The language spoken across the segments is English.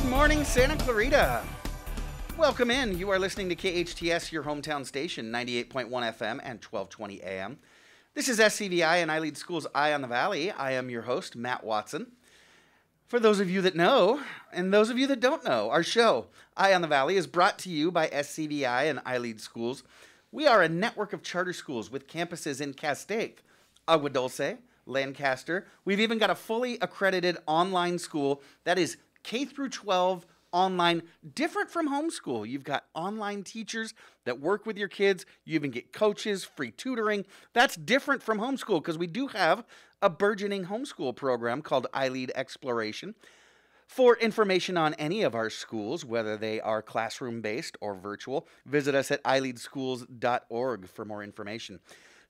Good morning, Santa Clarita. Welcome in. You are listening to KHTS, your hometown station, 98.1 FM and 1220 AM. This is SCVI, and iLead Schools Eye on the Valley. I am your host, Matt Watson. For those of you that know, and those of you that don't know, our show, Eye on the Valley, is brought to you by SCVI and iLead Schools. We are a network of charter schools with campuses in Castaic, Agua Dulce, Lancaster. We've even got a fully accredited online school that is K through 12 online, different from homeschool. You've got online teachers that work with your kids. You even get coaches, free tutoring. That's different from homeschool because we do have a burgeoning homeschool program called iLead Exploration. For information on any of our schools, whether they are classroom based or virtual, visit us at ileadschools.org for more information.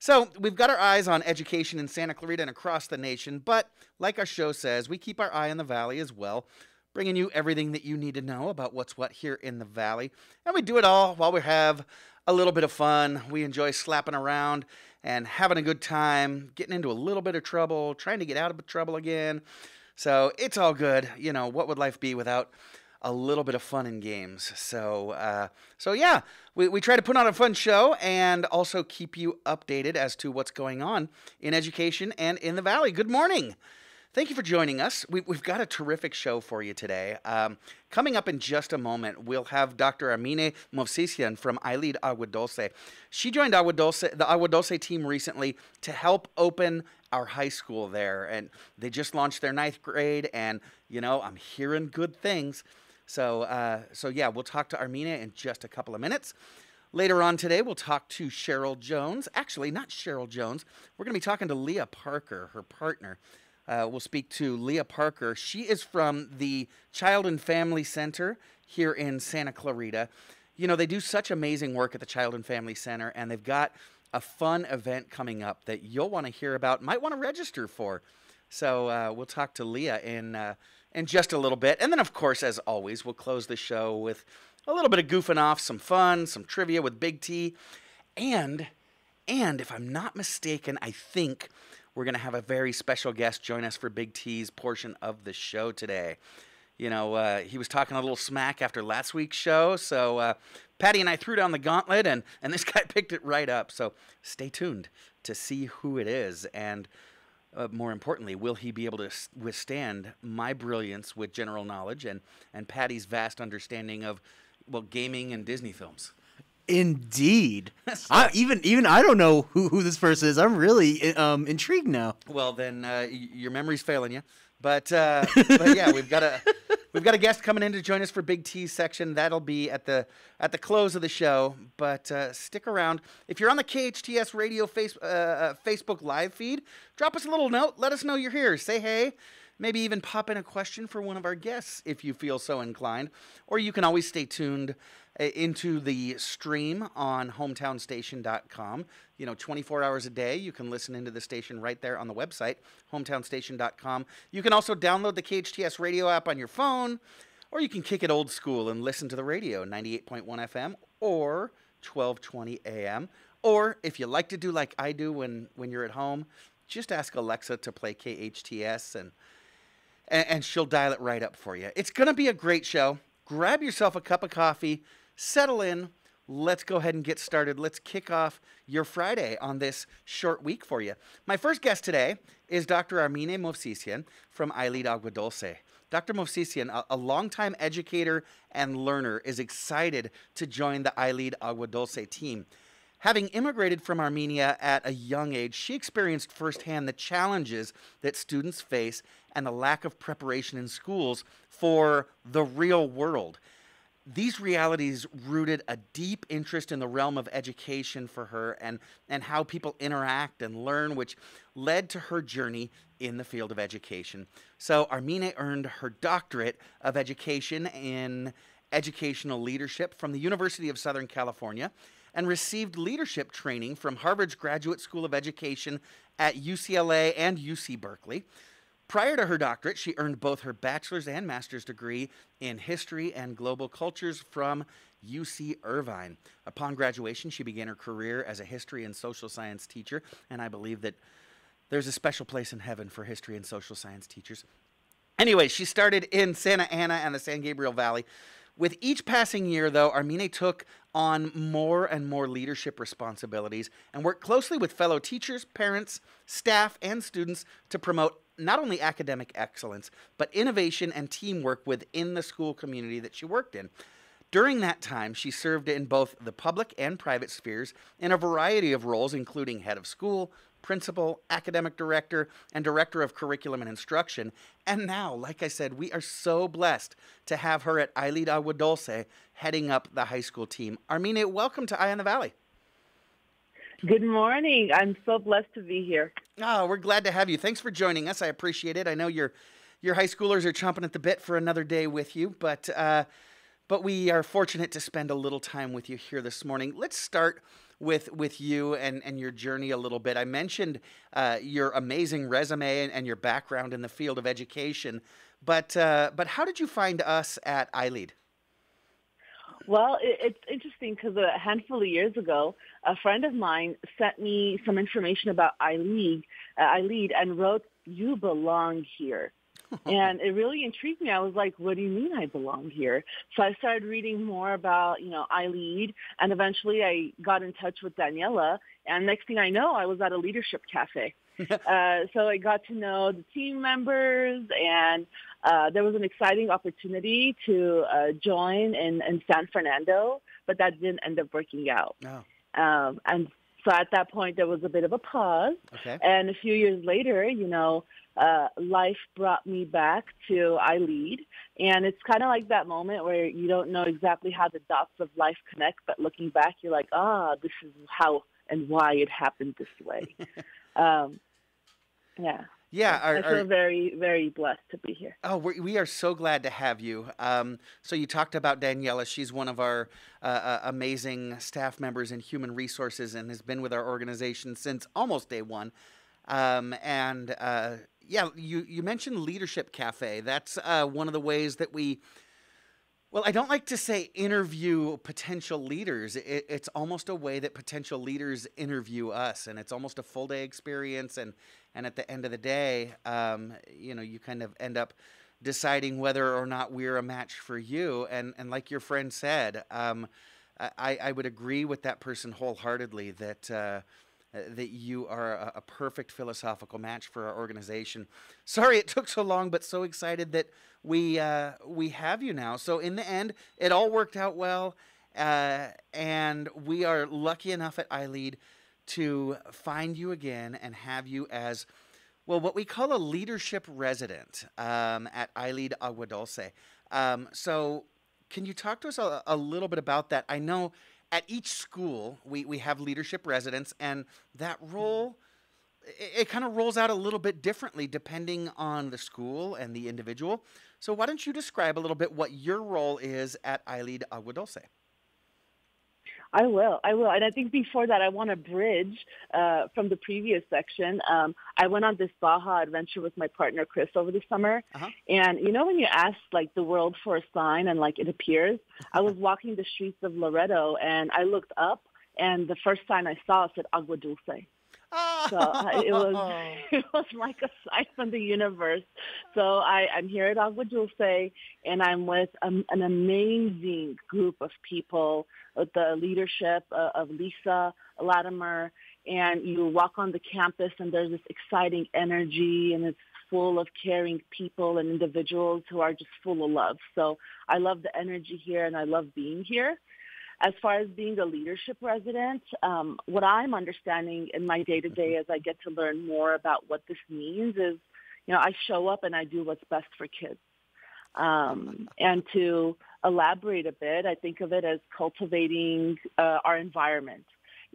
So, we've got our eyes on education in Santa Clarita and across the nation, but like our show says, we keep our eye on the valley as well, bringing you everything that you need to know about what's what here in the valley. And we do it all while we have a little bit of fun. We enjoy slapping around and having a good time, getting into a little bit of trouble, trying to get out of trouble again. So it's all good. You know, what would life be without a little bit of fun and games? So, uh, so yeah, we, we try to put on a fun show and also keep you updated as to what's going on in education and in the Valley. Good morning. Thank you for joining us. We, have got a terrific show for you today. Um, coming up in just a moment, we'll have Dr. Armine Movsisyan from iLead Agua Dulce. She joined Agua Dulce, the Agua Dulce team recently to help open our high school there. And they just launched their ninth grade, and, you know, I'm hearing good things. So, uh, so yeah, we'll talk to Armenia in just a couple of minutes. Later on today, we'll talk to Cheryl Jones. Actually, not Cheryl Jones. We're going to be talking to Leah Parker, her partner. Uh, we'll speak to Leah Parker. She is from the Child and Family Center here in Santa Clarita. You know, they do such amazing work at the Child and Family Center, and they've got a fun event coming up that you'll want to hear about, might want to register for. So uh, we'll talk to Leah in uh, in just a little bit, and then of course, as always, we'll close the show with a little bit of goofing off, some fun, some trivia with Big T, and and if I'm not mistaken, I think we're gonna have a very special guest join us for Big T's portion of the show today. You know, uh, he was talking a little smack after last week's show, so uh, Patty and I threw down the gauntlet, and, and this guy picked it right up. So stay tuned to see who it is. And uh, more importantly, will he be able to withstand my brilliance with general knowledge and, and Patty's vast understanding of, well, gaming and Disney films? Indeed. I, even even I don't know who, who this person is. I'm really um, intrigued now. Well, then uh, your memory's failing you. But uh, but yeah, we've got a we've got a guest coming in to join us for Big T section. That'll be at the at the close of the show. But uh, stick around. If you're on the KHTS Radio face, uh, uh, Facebook live feed, drop us a little note. Let us know you're here. Say hey. Maybe even pop in a question for one of our guests if you feel so inclined. Or you can always stay tuned uh, into the stream on hometownstation.com. You know, 24 hours a day, you can listen into the station right there on the website, hometownstation.com. You can also download the KHTS radio app on your phone, or you can kick it old school and listen to the radio, 98.1 FM or 1220 AM. Or if you like to do like I do when, when you're at home, just ask Alexa to play KHTS and, and, and she'll dial it right up for you. It's going to be a great show. Grab yourself a cup of coffee settle in. Let's go ahead and get started. Let's kick off your Friday on this short week for you. My first guest today is Dr. Armine Movsisyan from iLead Agua Dulce. Dr. Movsisyan, a, a longtime educator and learner, is excited to join the iLead Agua Dulce team. Having immigrated from Armenia at a young age, she experienced firsthand the challenges that students face and the lack of preparation in schools for the real world these realities rooted a deep interest in the realm of education for her and, and how people interact and learn, which led to her journey in the field of education. So, Armina earned her doctorate of education in educational leadership from the University of Southern California and received leadership training from Harvard's Graduate School of Education at UCLA and UC Berkeley. Prior to her doctorate, she earned both her bachelor's and master's degree in history and global cultures from UC Irvine. Upon graduation, she began her career as a history and social science teacher, and I believe that there's a special place in heaven for history and social science teachers. Anyway, she started in Santa Ana and the San Gabriel Valley. With each passing year, though, Armine took on more and more leadership responsibilities and worked closely with fellow teachers, parents, staff, and students to promote not only academic excellence, but innovation and teamwork within the school community that she worked in. During that time, she served in both the public and private spheres in a variety of roles, including head of school, principal, academic director, and director of curriculum and instruction. And now, like I said, we are so blessed to have her at iLead Agua Dulce heading up the high school team. Armine, welcome to Eye on the Valley. Good morning. I'm so blessed to be here. Oh, we're glad to have you. Thanks for joining us. I appreciate it. I know your your high schoolers are chomping at the bit for another day with you, but uh, but we are fortunate to spend a little time with you here this morning. Let's start with with you and, and your journey a little bit. I mentioned uh, your amazing resume and, and, your background in the field of education, but uh, but how did you find us at iLead? Well, it, it's interesting because a handful of years ago, a friend of mine sent me some information about iLead, uh, iLead and wrote, "You belong here." and it really intrigued me. I was like, what do you mean I belong here? So I started reading more about, you know, iLead, and eventually I got in touch with Daniela, and next thing I know, I was at a leadership cafe. uh, so I got to know the team members, and uh, there was an exciting opportunity to uh, join in, in San Fernando, but that didn't end up working out. Oh. Um, and so at that point, there was a bit of a pause. Okay. And a few years later, you know, uh, life brought me back to iLead. And it's kind of like that moment where you don't know exactly how the dots of life connect, but looking back, you're like, ah, this is how and why it happened this way. um, yeah. Yeah, our, I feel our, very, very blessed to be here. Oh, we're, we are so glad to have you. Um, so you talked about Daniela. She's one of our uh, uh, amazing staff members in human resources and has been with our organization since almost day one. Um, and uh, yeah, you you mentioned Leadership Cafe. That's uh, one of the ways that we. Well, I don't like to say interview potential leaders. It, it's almost a way that potential leaders interview us, and it's almost a full day experience. And and at the end of the day, um, you know, you kind of end up deciding whether or not we're a match for you. And and like your friend said, um, I I would agree with that person wholeheartedly that. Uh, uh, that you are a, a, perfect philosophical match for our organization. Sorry it took so long, but so excited that we uh, we have you now. So in the end, it all worked out well, uh, and we are lucky enough at iLead to find you again and have you as well what we call a leadership resident um, at iLead Agua Dulce. Um, so can you talk to us a, a little bit about that? I know at each school, we, we have leadership residents, and that role, it, it kind of rolls out a little bit differently depending on the school and the individual. So, why don't you describe a little bit what your role is at iLead Agua Dulce? I will. I will. And I think before that, I want to bridge uh, from the previous section. Um, I went on this Baja adventure with my partner Chris over the summer, uh-huh. and you know when you ask like the world for a sign and like it appears, I was walking the streets of Loreto and I looked up, and the first sign I saw said Agua Dulce. So uh, it was it was like a sign from the universe. So I, I'm here at Agua Dulce, and I'm with um, an amazing group of people with the leadership uh, of Lisa Latimer. And you walk on the campus, and there's this exciting energy, and it's full of caring people and individuals who are just full of love. So I love the energy here, and I love being here. As far as being a leadership resident, um, what I'm understanding in my day to day as I get to learn more about what this means is, you know, I show up and I do what's best for kids. Um, and to elaborate a bit, I think of it as cultivating uh, our environment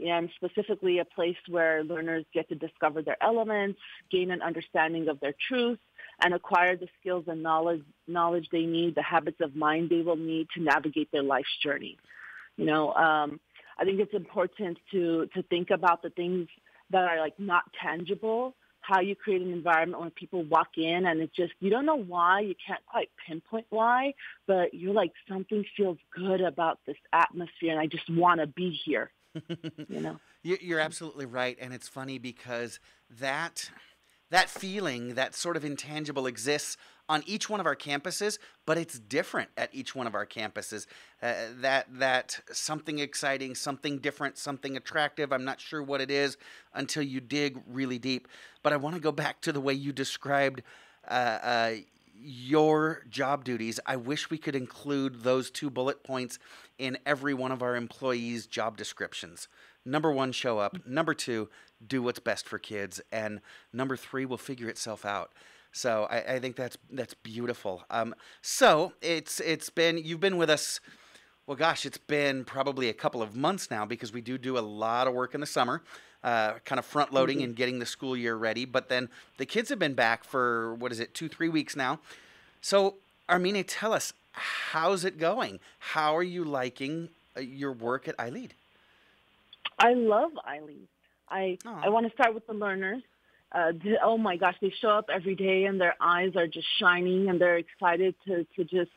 and specifically a place where learners get to discover their elements, gain an understanding of their truth, and acquire the skills and knowledge, knowledge they need, the habits of mind they will need to navigate their life's journey. You know, um, I think it's important to to think about the things that are like not tangible. How you create an environment where people walk in and it just you don't know why you can't quite pinpoint why, but you're like something feels good about this atmosphere and I just want to be here. you know, you're absolutely right, and it's funny because that that feeling, that sort of intangible exists on each one of our campuses, but it's different at each one of our campuses. Uh, that that something exciting, something different, something attractive. I'm not sure what it is until you dig really deep. But I want to go back to the way you described uh, uh, your job duties. I wish we could include those two bullet points in every one of our employees' job descriptions. Number one, show up. Number two, do what's best for kids. And number three will figure itself out. So I, I think that's that's beautiful. Um, so it's it's been you've been with us. Well, gosh, it's been probably a couple of months now because we do do a lot of work in the summer, uh, kind of front loading mm-hmm. and getting the school year ready. But then the kids have been back for what is it, two, three weeks now. So, Armine, tell us, how's it going? How are you liking uh, your work at iLead? I love iLead. I I want to start with the learners uh, oh my gosh, they show up every day and their eyes are just shining and they're excited to, to just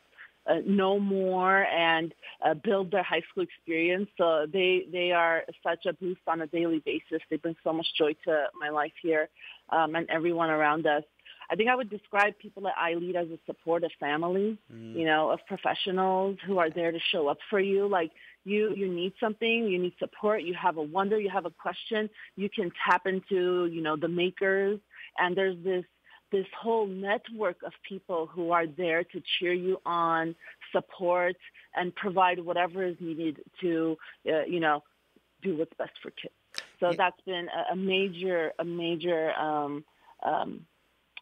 uh, know more and uh, build their high school experience. So they, they are such a boost on a daily basis. They bring so much joy to my life here um, and everyone around us. I think I would describe people at iLead as a supportive family, mm. you know, of professionals who are there to show up for you. Like you you need something, you need support, you have a wonder, you have a question, you can tap into, you know, the makers and there's this this whole network of people who are there to cheer you on, support, and provide whatever is needed to, uh, you know, do what's best for kids. So yeah. that's been a, a major, a major um, um,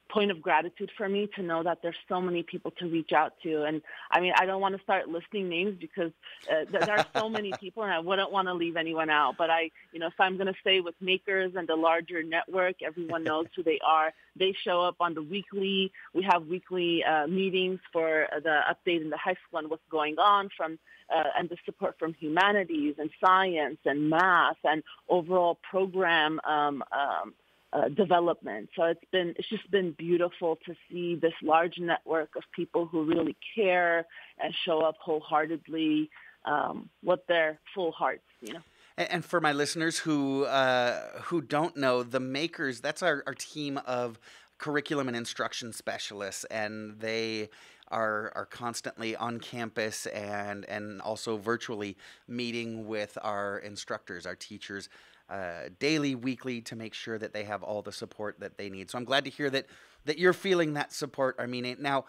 point of gratitude for me to know that there's so many people to reach out to. And I mean, I don't want to start listing names because uh, there are so many people and I wouldn't want to leave anyone out. But I, you know, if I'm going to stay with makers and the larger network, everyone knows who they are. They show up on the weekly. We have weekly uh, meetings for the update in the high school and what's going on from uh, and the support from humanities and science and math and overall program um, um, uh, development. So it's been it's just been beautiful to see this large network of people who really care and show up wholeheartedly um, with their full hearts. You know. And for my listeners who uh, who don't know, the makers that's our, our team of curriculum and instruction specialists, and they are are constantly on campus and and also virtually meeting with our instructors, our teachers, uh, daily, weekly to make sure that they have all the support that they need. So I'm glad to hear that that you're feeling that support. I mean, now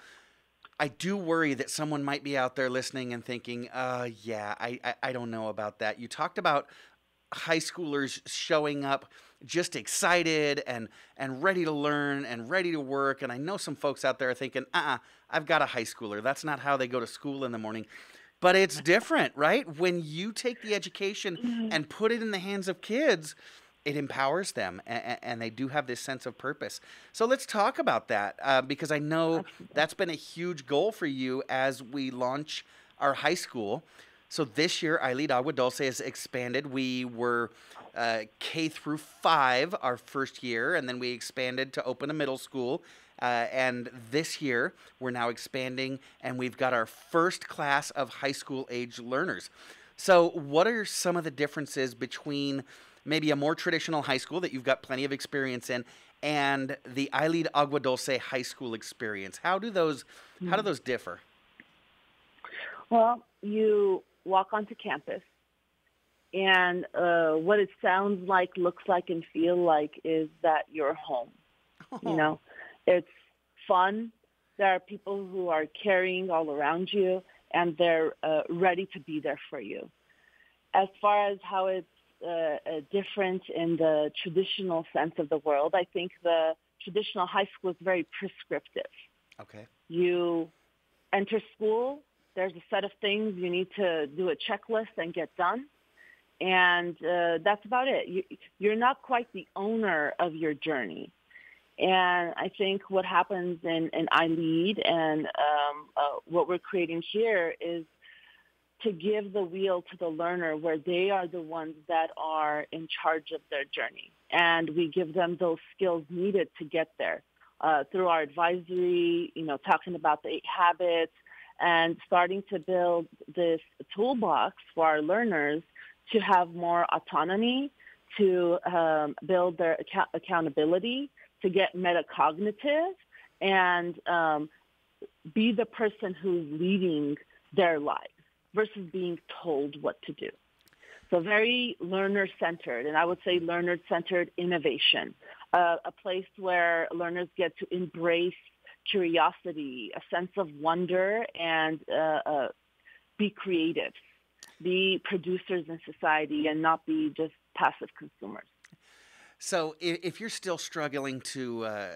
I do worry that someone might be out there listening and thinking, uh, yeah, I, I, I don't know about that. You talked about high schoolers showing up just excited and and ready to learn and ready to work and I know some folks out there are thinking, "Uh-uh, I've got a high schooler. That's not how they go to school in the morning." But it's different, right? When you take the education mm-hmm. and put it in the hands of kids, it empowers them and, and, they do have this sense of purpose. So let's talk about that uh, because I know that's been a huge goal for you as we launch our high school. So this year, iLead Agua Dulce has expanded. We were uh, K through five our first year, and then we expanded to open a middle school uh, and this year, we're now expanding, and we've got our first class of high school age learners. So, what are some of the differences between maybe a more traditional high school that you've got plenty of experience in and the iLead Agua Dulce high school experience? How do those how do hmm. those differ? Well, you walk onto campus, and uh, what it sounds like, looks like, and feel like is that you're home. Oh. You know, it's fun. There are people who are caring all around you, and they're uh, ready to be there for you. As far as how it's uh, uh, different in the traditional sense of the world, I think the traditional high school is very prescriptive. Okay. You enter school, there's a set of things you need to do a checklist and get done. And uh, that's about it. You, you're not quite the owner of your journey. And I think what happens in, in iLead and um, uh, what we're creating here is to give the wheel to the learner where they are the ones that are in charge of their journey. And we give them those skills needed to get there uh, through our advisory, you know, talking about the eight habits and starting to build this toolbox for our learners to have more autonomy, to um, build their account- accountability, to get metacognitive and um, be the person who's leading their lives versus being told what to do. So very learner-centered, and I would say learner-centered innovation, uh, a place where learners get to embrace curiosity, a sense of wonder, and uh, uh, be creative, be producers in society, and not be just passive consumers. So, if you're still struggling to uh,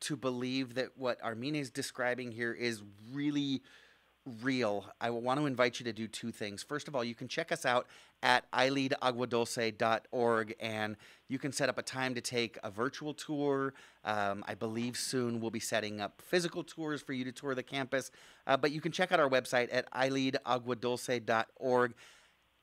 to believe that what Armine is describing here is really real, I want to invite you to do two things. First of all, you can check us out at ileadaguadulce.org and you can set up a time to take a virtual tour. Um, I believe soon we'll be setting up physical tours for you to tour the campus. Uh, but you can check out our website at ileadaguadulce.org.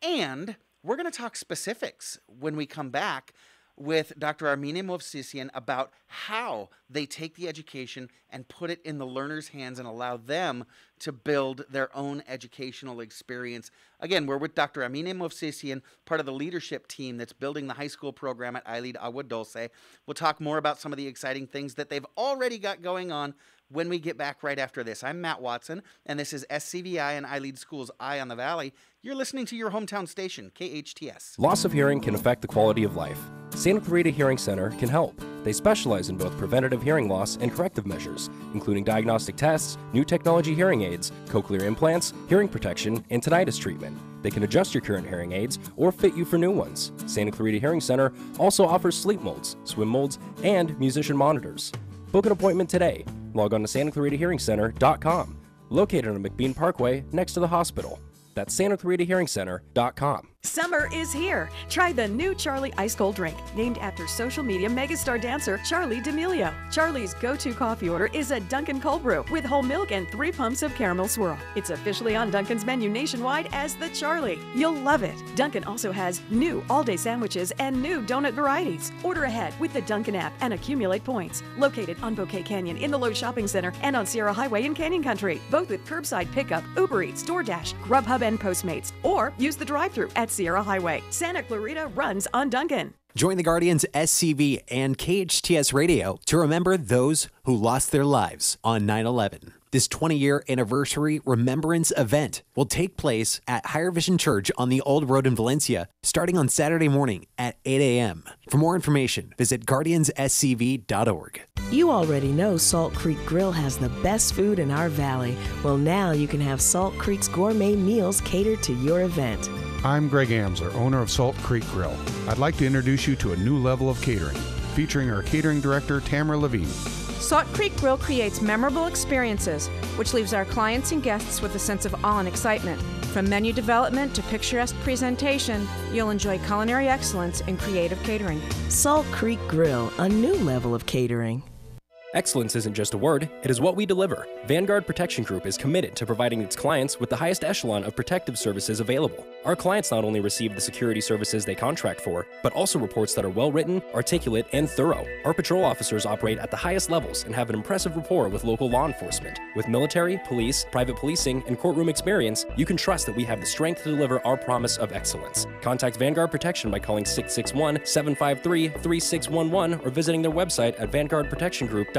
And we're going to talk specifics when we come back with Dr. Armine Movsisyan about how they take the education and put it in the learner's hands and allow them to build their own educational experience. Again, we're with Dr. Armine Movsisyan, part of the leadership team that's building the high school program at ILEAD Agua Dulce. We'll talk more about some of the exciting things that they've already got going on when we get back right after this. I'm Matt Watson, and this is SCVI and ILEAD Schools Eye on the Valley. You're listening to your hometown station, KHTS. Loss of hearing can affect the quality of life. Santa Clarita Hearing Center can help. They specialize in both preventative hearing loss and corrective measures, including diagnostic tests, new technology hearing aids, cochlear implants, hearing protection, and tinnitus treatment. They can adjust your current hearing aids or fit you for new ones. Santa Clarita Hearing Center also offers sleep molds, swim molds, and musician monitors. Book an appointment today. Log on to santaclaritahearingcenter.com, located on McBean Parkway next to the hospital. That's santaclaritahearingcenter.com. Summer is here. Try the new Charlie Ice Cold Drink, named after social media megastar dancer Charlie D'Amelio. Charlie's go to coffee order is a Dunkin' cold brew with whole milk and three pumps of caramel swirl. It's officially on Dunkin's menu nationwide as the Charlie. You'll love it. Dunkin' also has new all day sandwiches and new donut varieties. Order ahead with the Dunkin' app and accumulate points. Located on Bouquet Canyon in the Lowe Shopping Center and on Sierra Highway in Canyon Country, both with curbside pickup, Uber Eats, DoorDash, Grubhub, and Postmates. Or use the drive through at Sierra Highway. Santa Clarita runs on Dunkin'. Join the Guardians SCV and KHTS Radio to remember those who lost their lives on 9 11. This 20 year anniversary remembrance event will take place at Higher Vision Church on the Old Road in Valencia starting on Saturday morning at 8 a.m. For more information, visit guardiansscv.org. You already know Salt Creek Grill has the best food in our valley. Well, now you can have Salt Creek's gourmet meals catered to your event. I'm Greg Amsler, owner of Salt Creek Grill. I'd like to introduce you to a new level of catering, featuring our catering director, Tamara Levine. Salt Creek Grill creates memorable experiences, which leaves our clients and guests with a sense of awe and excitement. From menu development to picturesque presentation, you'll enjoy culinary excellence and creative catering. Salt Creek Grill, a new level of catering. Excellence isn't just a word, it is what we deliver. Vanguard Protection Group is committed to providing its clients with the highest echelon of protective services available. Our clients not only receive the security services they contract for, but also reports that are well written, articulate, and thorough. Our patrol officers operate at the highest levels and have an impressive rapport with local law enforcement. With military, police, private policing, and courtroom experience, you can trust that we have the strength to deliver our promise of excellence. Contact Vanguard Protection by calling 661 753 3611 or visiting their website at vanguardprotectiongroup.com.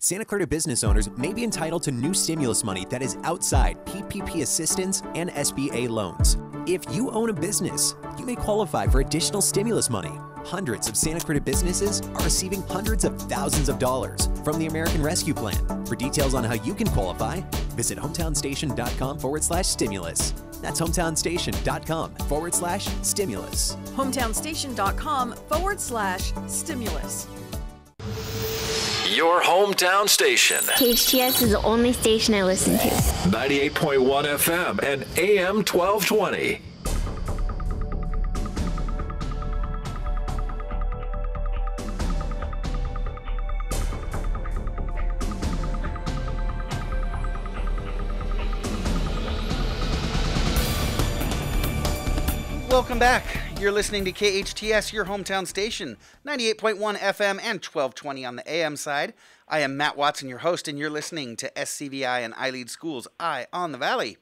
Santa Clarita business owners may be entitled to new stimulus money that is outside PPP assistance and SBA loans. If you own a business, you may qualify for additional stimulus money. Hundreds of Santa Clarita businesses are receiving hundreds of thousands of dollars from the American Rescue Plan. For details on how you can qualify, visit hometownstation.com forward slash stimulus. That's hometownstation.com forward slash stimulus. Hometownstation.com forward slash stimulus. Your hometown station. KHTS is the only station I listen to. 98.1 FM and AM 1220. Welcome back. You're listening to KHTS, your hometown station, 98.1 FM and 1220 on the AM side. I am Matt Watson, your host, and you're listening to SCVI and ILEAD Schools Eye on the Valley.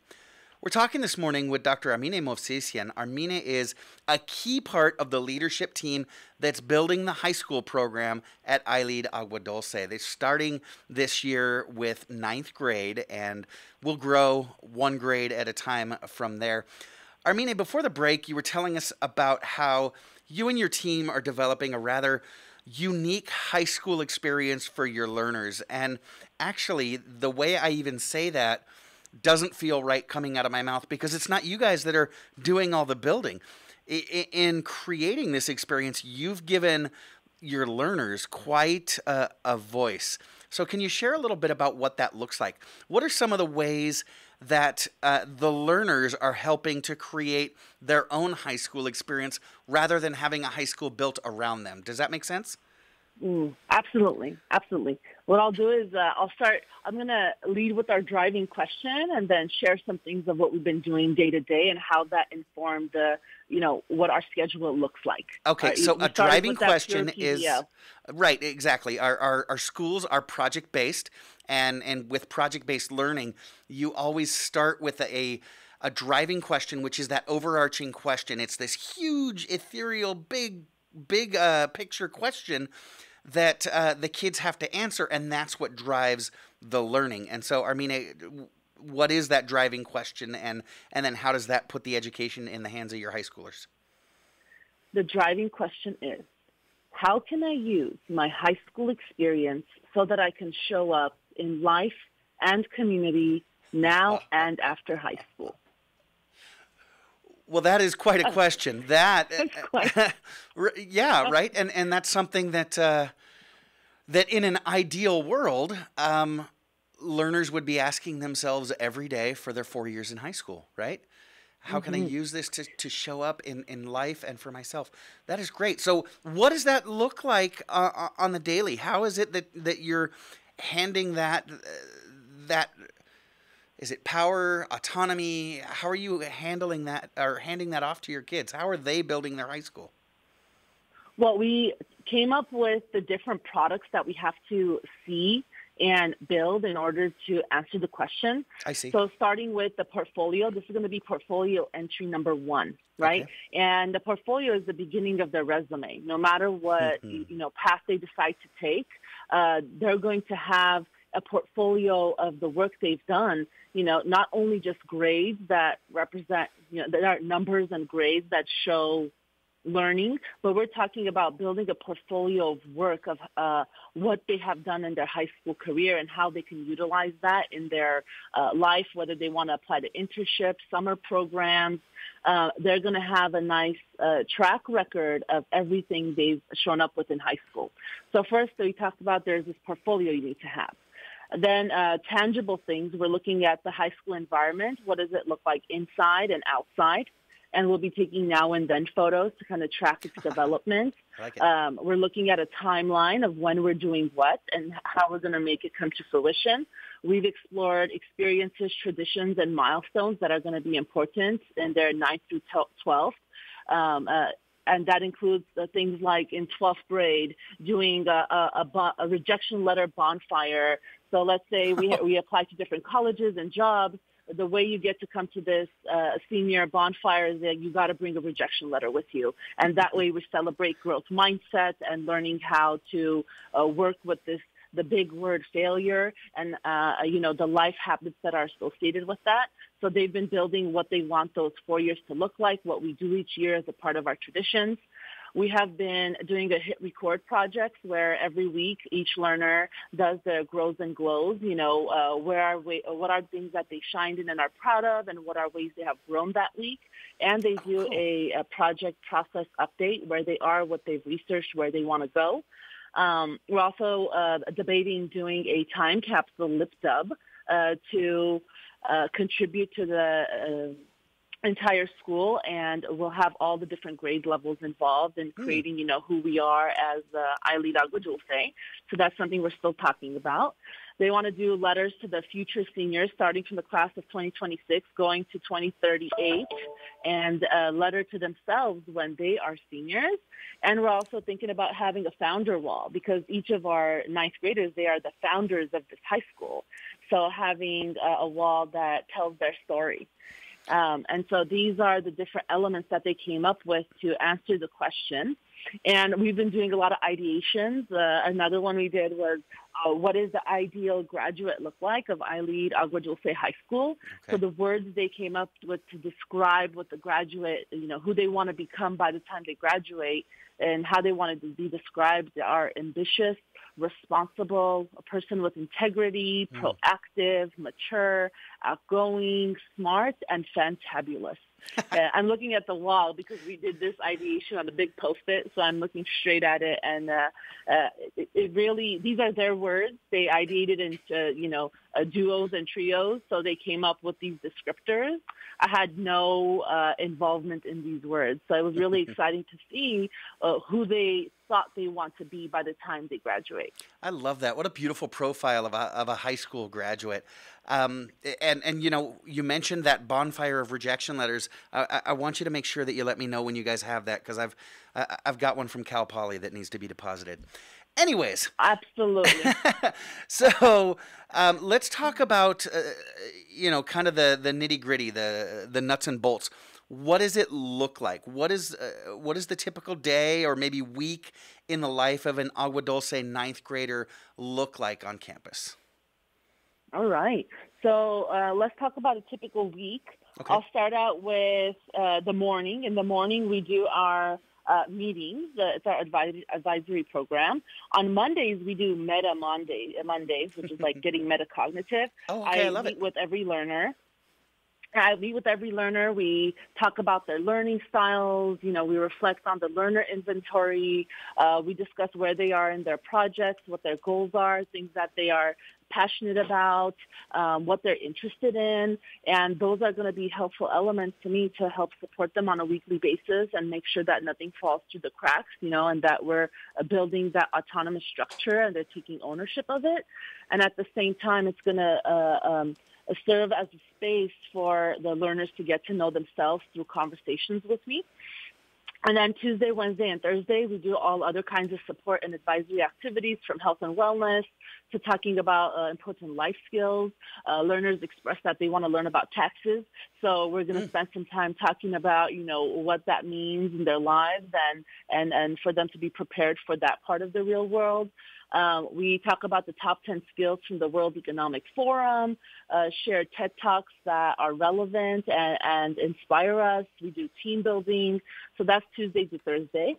We're talking this morning with Dr. Armine Movsisyan. Armine is a key part of the leadership team that's building the high school program at iLead Agua Dulce. They're starting this year with ninth grade and will grow one grade at a time from there. Armine, before the break, you were telling us about how you and your team are developing a rather unique high school experience for your learners. And actually, the way I even say that doesn't feel right coming out of my mouth because it's not you guys that are doing all the building. In creating this experience, you've given your learners quite a, a, voice. So, can you share a little bit about what that looks like? What are some of the ways that uh, the learners are helping to create their own high school experience rather than having a high school built around them? Does that make sense? Mm, absolutely, absolutely. What I'll do is uh, I'll start. I'm going to lead with our driving question, and then share some things of what we've been doing day to day and how that informed the, you know, what our schedule looks like. Okay, uh, so a driving question is right. Exactly. Our, our our schools are project based, and and with project based learning, you always start with a a driving question, which is that overarching question. It's this huge, ethereal, big, big uh, picture question that uh, the kids have to answer, and that's what drives the learning. And so, I mean, what is that driving question, and and then how does that put the education in the hands of your high schoolers? The driving question is, how can I use my high school experience so that I can show up in life and community now and after high school? Well, that is quite a question. That, yeah, right, and and that's something that uh, that in an ideal world, um, learners would be asking themselves every day for their four years in high school, right? How mm-hmm. can I mm-hmm. use this to, to show up in, in life and for myself? That is great. So, what does that look like uh, uh on the daily? How is it that, that you're handing that uh, that is it power, autonomy? How are you handling that or handing that off to your kids? How are they building their high school? Well, we came up with the different products that we have to see and build in order to answer the question. I see. So starting with the portfolio, this is going to be portfolio entry number one, right? Okay. And the portfolio is the beginning of their resume. No matter what mm-hmm. you know path they decide to take, uh, they're going to have a portfolio of the work they've done, you know, not only just grades that represent, you know, there are numbers and grades that show learning, but we're talking about building a portfolio of work of uh, what they have done in their high school career and how they can utilize that in their uh, life, whether they want to apply to internships, summer programs. Uh, they're going to have a nice uh, track record of everything they've shown up with in high school. So first, we talked about there's this portfolio you need to have. Then uh, tangible things, we're looking at the high school environment. What does it look like inside and outside? And we'll be taking now and then photos to kind of track its development. Like um, we're looking at a timeline of when we're doing what and how we're going to make it come to fruition. We've explored experiences, traditions, and milestones that are going to be important in their 9th through 12th. Um, uh, and that includes uh, things like in 12th grade doing a, a, a, a, rejection letter bonfire so let's say we, we apply to different colleges and jobs. The way you get to come to this uh, senior bonfire is that you got to bring a rejection letter with you. And that way we celebrate growth mindset and learning how to uh, work with this the big word failure and uh, you know the life habits that are associated with that. So they've been building what they want those four years to look like, what we do each year as a part of our traditions. We have been doing a hit record project where every week each learner does their grows and glows. You know, uh, where are we, what are things that they shined in and are proud of, and what are ways they have grown that week. And they do a, a project process update where they are, what they've researched, where they want to go. Um, we're also uh, debating doing a time capsule lip dub uh, to uh, contribute to the uh, entire school and we'll have all the different grade levels involved in hmm. creating, you know, who we are as uh, iLead Agua Dulce. So that's something we're still talking about. They want to do letters to the future seniors starting from the class of 2026 going to 2038 and a letter to themselves when they are seniors. And we're also thinking about having a founder wall because each of our ninth graders, they are the founders of this high school. So having a, a wall that tells their story. Um, and so these are the different elements that they came up with to answer the question. And we've been doing a lot of ideations. Uh, another one we did was, uh, what does the ideal graduate look like of iLead Agua Dulce High School? Okay. So the words they came up with to describe what the graduate, you know, who they want to become by the time they graduate and how they wanted to be described are ambitious, responsible, a person with integrity, mm. proactive, mature, outgoing, smart, and fantabulous. uh, I'm looking at the wall because we did this ideation on the big post-it, so I'm looking straight at it, and uh, uh, it, it, really these are their words. They ideated into you know uh, duos and trios, so they came up with these descriptors. I had no uh, involvement in these words, so it was really exciting to see uh, who they thought they want to be by the time they graduate. I love that. What a beautiful profile of a, of a high school graduate. Um, and and you know, you mentioned that bonfire of rejection letters. I, I want you to make sure that you let me know when you guys have that because I've I've got one from Cal Poly that needs to be deposited. Anyways, absolutely. so um, let's talk about uh, you know kind of the the nitty gritty, the the nuts and bolts. What does it look like? What is uh, what is the typical day or maybe week in the life of an Agua Dulce ninth grader look like on campus? All right. So uh, let's talk about a typical week. Okay. I'll start out with uh, the morning. In the morning, we do our uh, meetings. Uh, it's our advisory, advisory program. On Mondays, we do Meta Monday, Mondays, which is like getting metacognitive. Oh, okay, I, I love meet it. with every learner. I meet with every learner. We talk about their learning styles. You know, we reflect on the learner inventory. Uh, we discuss where they are in their projects, what their goals are, things that they are passionate about, um, what they're interested in, and those are going to be helpful elements to me to help support them on a weekly basis and make sure that nothing falls through the cracks, you know, and that we're uh, building that autonomous structure and they're taking ownership of it. And at the same time, it's going to uh, um, serve as a space for the learners to get to know themselves through conversations with me. And then Tuesday, Wednesday, and Thursday, we do all other kinds of support and advisory activities from health and wellness to talking about uh, important life skills. Uh, learners express that they want to learn about taxes. So we're going to mm. spend some time talking about, you know, what that means in their lives and, and, and for them to be prepared for that part of the real world. Um, we talk about the top 10 skills from the World Economic Forum, uh, share TED Talks that are relevant and, and, inspire us. We do team building. So that's Tuesday to Thursday.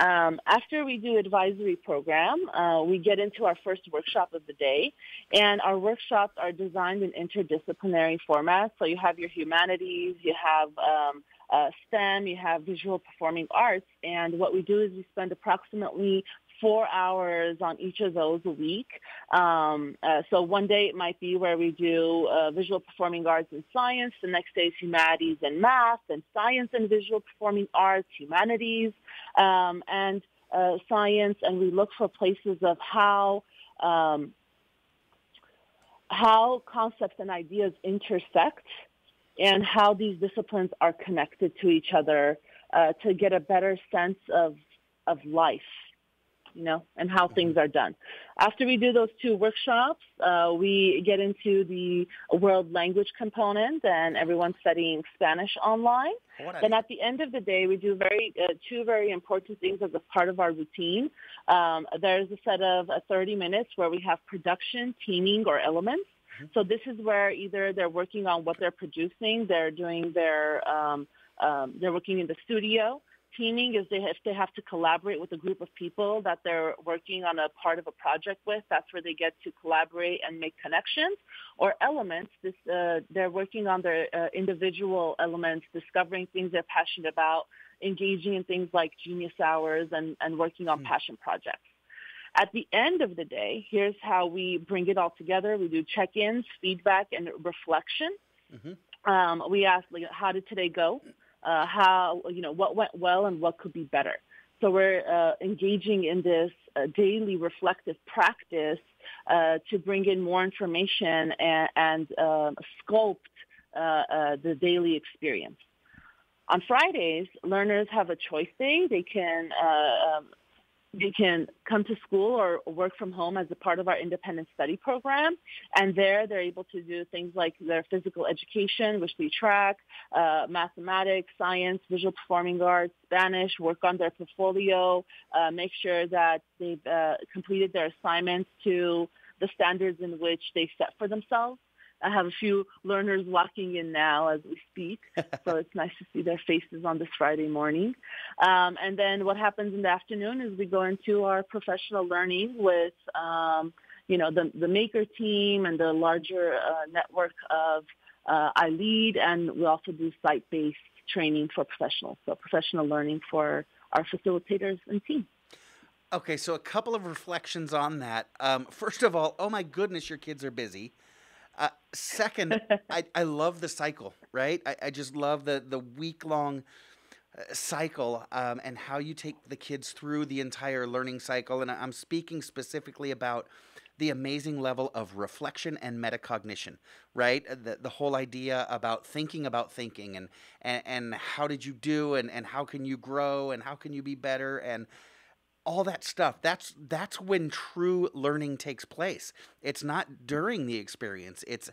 Um, after we do advisory program, uh, we get into our first workshop of the day, and our workshops are designed in interdisciplinary formats. So you have your humanities, you have um, uh, STEM, you have visual performing arts, and what we do is we spend approximately four hours on each of those a week. Um, uh, so one day it might be where we do uh, visual performing arts and science. The next day is humanities and math, and science and visual performing arts, humanities, um, and uh, science. And we look for places of how um, how concepts and ideas intersect and how these disciplines are connected to each other uh, to get a better sense of of life you know, and how mm-hmm. things are done. After we do those two workshops, uh, we get into the world language component, and everyone's studying Spanish online. Then at the end of the day, we do very uh, two very important things as a part of our routine. Um, there's a set of uh, 30 minutes where we have production, teaming, or elements. Mm-hmm. So this is where either they're working on what they're producing, they're doing their, um, um, they're working in the studio, teaming is they if they have to collaborate with a group of people that they're working on a part of a project with. That's where they get to collaborate and make connections. Or elements, this, uh, they're working on their uh, individual elements, discovering things they're passionate about, engaging in things like genius hours and, and working on mm-hmm. passion projects. At the end of the day, here's how we bring it all together. We do check-ins, feedback, and reflection. Mm-hmm. Um, we ask, like, how did today go? Uh, how, you know, what went well and what could be better. So we're uh, engaging in this uh, daily reflective practice uh, to bring in more information and, and um, sculpt uh, uh, the daily experience. On Fridays, learners have a choice day. They can um, they can come to school or work from home as a part of our independent study program. And there they're able to do things like their physical education, which we track, uh, mathematics, science, visual performing arts, Spanish, work on their portfolio, uh, make sure that they've uh, completed their assignments to the standards in which they set for themselves. I have a few learners walking in now as we speak, so it's nice to see their faces on this Friday morning. Um, and then what happens in the afternoon is we go into our professional learning with, um, you know, the, the maker team and the larger uh, network of uh, iLead, and we also do site-based training for professionals, so professional learning for our facilitators and team. Okay, so a couple of reflections on that. Um, first of all, oh my goodness, your kids are busy. Uh, second, I, I love the cycle, right? I, I just love the, the week long uh, cycle um, and how you take the kids through the entire learning cycle. And I'm speaking specifically about the amazing level of reflection and metacognition, right? Uh, the, the whole idea about thinking about thinking and, and, and how did you do and, and how can you grow and how can you be better and all that stuff. That's that's when true learning takes place. It's not during the experience. It's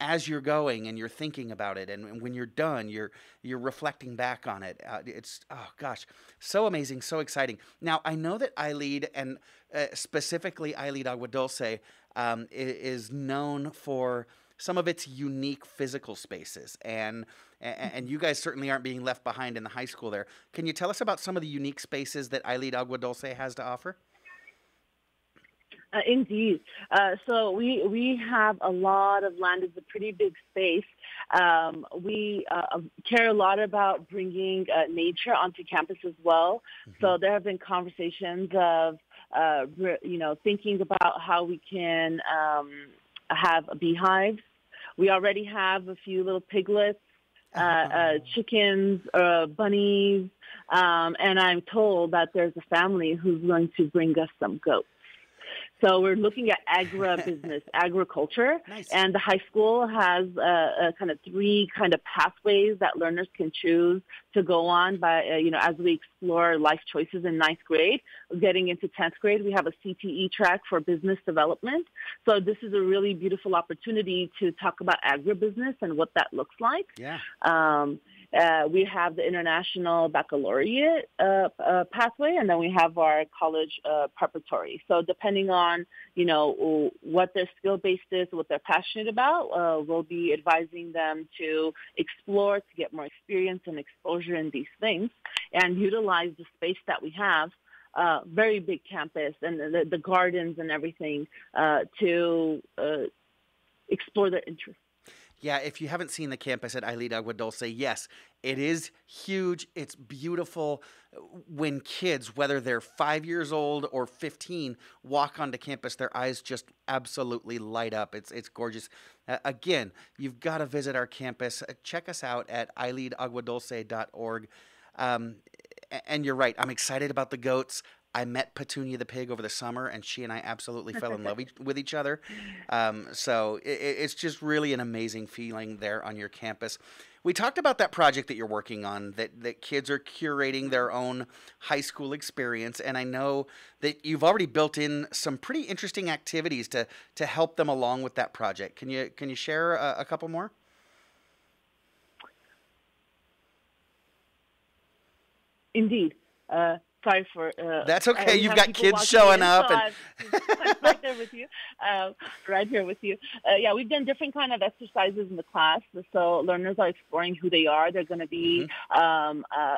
as you're going and you're thinking about it. And, when you're done you're you're reflecting back on it. Uh, it's oh gosh so amazing so exciting. Now i know that iLead and uh, specifically iLead Agua Dulce um, is known for some of its unique physical spaces and and, you guys certainly aren't being left behind in the high school there. Can you tell us about some of the unique spaces that iLead Agua Dulce has to offer? Uh, indeed. Uh, so we we have a lot of land. It's a pretty big space. Um, we uh, care a lot about bringing uh, nature onto campus as well. Mm-hmm. So there have been conversations of uh, you know thinking about how we can um, have beehives. We already have a few little piglets uh, uh, chickens, uh, bunnies, um, and I'm told that there's a family who's going to bring us some goats. So we're looking at agribusiness, agriculture, nice. and the high school has uh, uh, kind of three kind of pathways that learners can choose to go on. By uh, you know, as we explore life choices in ninth grade, getting into tenth grade, we have a CTE track for business development. So this is a really beautiful opportunity to talk about agribusiness and what that looks like. Yeah. Um, uh, we have the international baccalaureate uh, uh, pathway, and then we have our college uh, preparatory. So depending on you know what their skill base is, what they're passionate about, uh, we'll be advising them to explore to get more experience and exposure in these things, and utilize the space that we have. Very big campus and the, the gardens and everything to explore their interests. Yeah, if you haven't seen the campus at iLead Agua Dulce, yes, it is huge. It's beautiful. When kids, whether they're five years old or 15, walk onto campus, their eyes just absolutely light up. It's, it's gorgeous. Uh, again, you've got to visit our campus. Uh, check us out at ileadaguadulce.org. Um, and you're right. I'm excited about the goats. I met Petunia the pig over the summer, and she and I absolutely fell in love e- with each other. Um, so it, it's just really an amazing feeling there on your campus. We talked about that project that you're working on, that, that kids are curating their own high school experience, and I know that you've already built in some pretty interesting activities to to help them along with that project. Can you can you share a, a couple more? Indeed. Uh, sorry for. Uh, That's okay. You've got kids showing in, up, so and right there with you, uh, right here with you. Uh, yeah, we've done different kind of exercises in the class, so learners are exploring who they are. They're going to be mm-hmm. um, uh,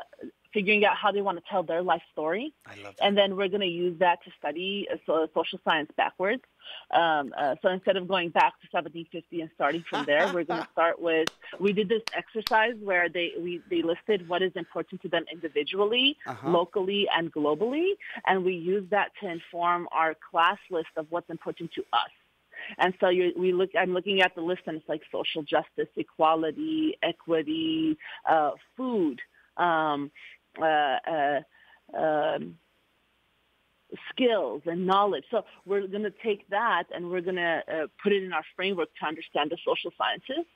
figuring out how they want to tell their life story. I love that. And then we're going to use that to study uh, social science backwards. Um, uh, so instead of going back to 1750 and starting from there, we're going to start with. We did this exercise where they we they listed what is important to them individually, uh-huh. locally, and globally, and we use that to inform our class list of what's important to us. And so you, we look, I'm looking at the list and it's like social justice, equality, equity, uh, food, um, um, skills and knowledge. So we're going to take that and we're going to uh, put it in our framework to understand the social sciences.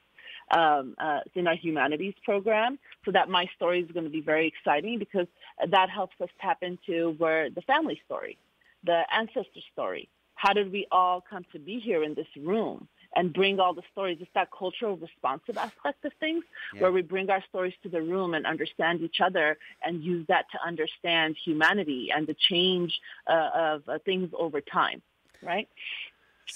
um, uh, in our humanities program. So that my story is going to be very exciting because that helps us tap into where the family story, the ancestor story. How did we all come to be here in this room? And bring all the stories. It's that cultural responsive aspect of things yeah. where we bring our stories to the room and understand each other and use that to understand humanity and the change uh, of uh, things over time, right?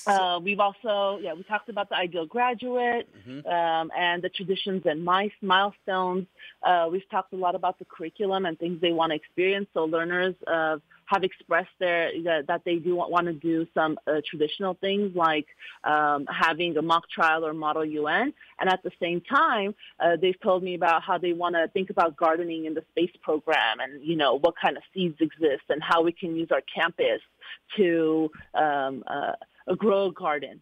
Uh, we've also, yeah, we talked about the ideal graduate mm-hmm. um, and the traditions and my milestones. Uh, we've talked a lot about the curriculum and things they want to experience. So learners uh, have expressed their that, that they do want, want to do some uh, traditional things like um, having a mock trial or model UN, and at the same time, uh, they've told me about how they want to think about gardening in the space program, and you know what kind of seeds exist and how we can use our campus to um, uh, grow a garden.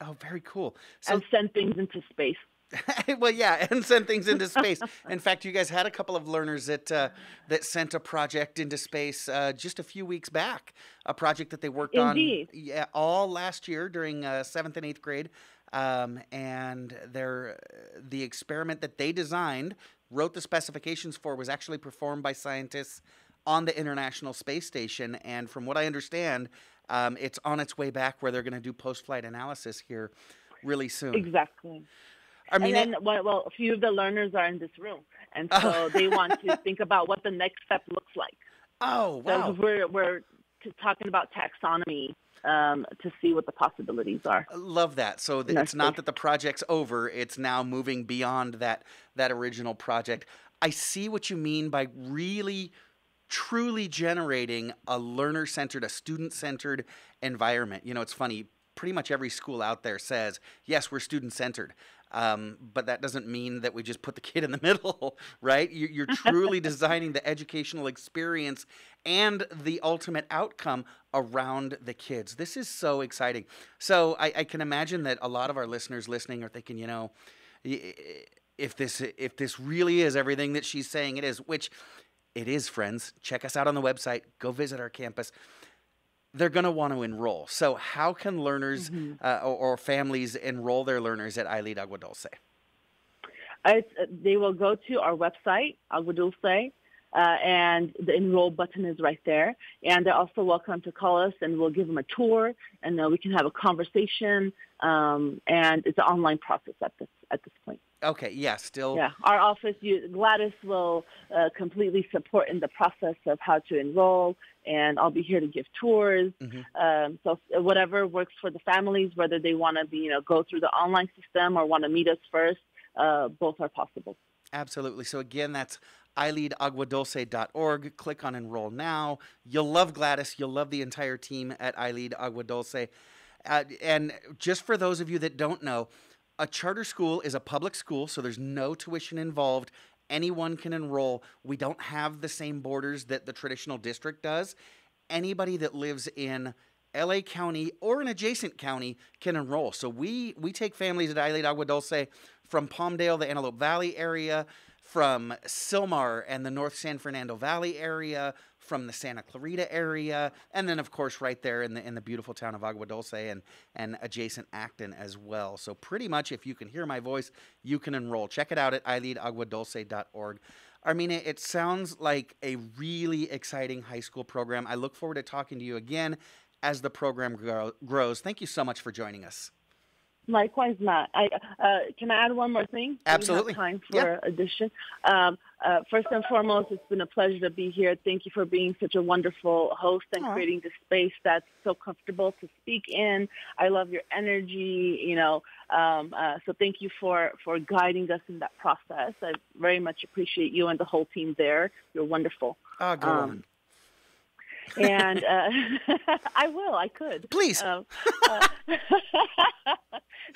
Oh, very cool. So, and send things into space. well, yeah, and send things into space. In fact, you guys had a couple of learners that uh, that sent a project into space uh, just a few weeks back. A project that they worked Indeed. on, yeah, all last year during uh, seventh and eighth grade. Um, and their the experiment that they designed, wrote the specifications for, was actually performed by scientists on the International Space Station. And from what I understand, um, it's on its way back where they're going to do post-flight analysis here really soon. Exactly. I mean, and then, well, well, a few of the learners are in this room, and so oh. they want to think about what the next step looks like. Oh, wow! So we're we're talking about taxonomy um, to see what the possibilities are. Love that. So th- it's not that the project's over; it's now moving beyond that that original project. I see what you mean by really, truly generating a learner-centered, a student-centered environment. You know, it's funny. Pretty much every school out there says, "Yes, we're student-centered." Um, but that doesn't mean that we just put the kid in the middle, right? You're, truly designing the educational experience and the ultimate outcome around the kids. This is so exciting. So I, I can imagine that a lot of our listeners listening are thinking, you know, if this if this really is everything that she's saying it is, which it is, friends. Check us out on the website. Go visit our campus they're going to want to enroll. So, how can learners mm-hmm. uh, or, or, families enroll their learners at iLead Agua Dulce? Uh, they will go to our website, Agua Dulce, uh, and the enroll button is right there. And they're also welcome to call us, and we'll give them a tour, and uh, we can have a conversation. Um, and it's an online process at this at this point. Okay. Yeah. Still. Yeah. Our office, you, Gladys will uh, completely support in the process of how to enroll, and I'll be here to give tours. Mm-hmm. Um, so whatever works for the families, whether they want to be, you know, go through the online system or want to meet us first, uh, both are possible. Absolutely. So again, that's ileadaguadulce.org. Click on enroll now. You'll love Gladys. You'll love the entire team at iLead Agua Dulce. Uh, and just for those of you that don't know, a charter school is a public school, so there's no tuition involved. Anyone can enroll. We don't have the same borders that the traditional district does. Anybody that lives in LA County or an adjacent county can enroll. So we we take families at iLead Agua Dulce from Palmdale, the Antelope Valley area, from Sylmar and the North San Fernando Valley area, from the Santa Clarita area, and then of course right there in the in the beautiful town of Agua Dulce and and adjacent Acton as well. So pretty much, if you can hear my voice, you can enroll. Check it out at ileadaguadulce.org. Armine, it sounds like a really exciting high school program. I look forward to talking to you again as the program grow, grows. Thank you so much for joining us. Likewise, Matt. I uh, can I add one more thing? Absolutely. time for addition. Um, uh, first and foremost, it's been a pleasure to be here. Thank you for being such a wonderful host and Aww. creating this space that's so comfortable to speak in. I love your energy. You know, um, uh, so thank you for for guiding us in that process. I very much appreciate you and the whole team there. You're wonderful. Oh, go um, on and uh, I will. I could. Please. Um, uh,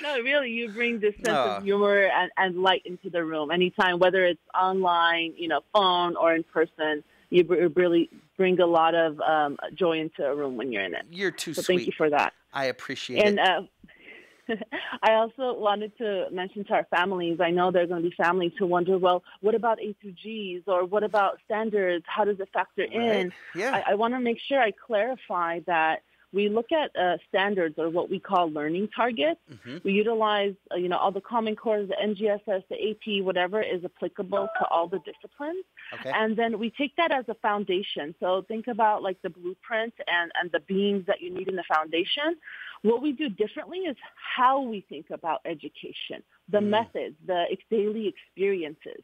no, really, you bring this sense of humor and, and light into the room. Anytime, whether it's online, you know, phone or in person, you really bring a lot of um, joy into a room when you're in it. You're too so sweet. Thank you for that. I appreciate and, it. Uh, I also wanted to mention to our families, I know there are going to be families who wonder, well, what about A through Gs or what about standards? How does it factor right. in? Yeah. I, I want to make sure I clarify that we look at uh, standards or what we call learning targets. Mm-hmm. We utilize, uh, you know, all the Common Core, the NGSS, the AP, whatever is applicable to all the disciplines. Okay. And then we take that as a foundation. So think about like the blueprint and, and the beams that you need in the foundation. What we do differently is how we think about education, the Mm. methods, the daily experiences.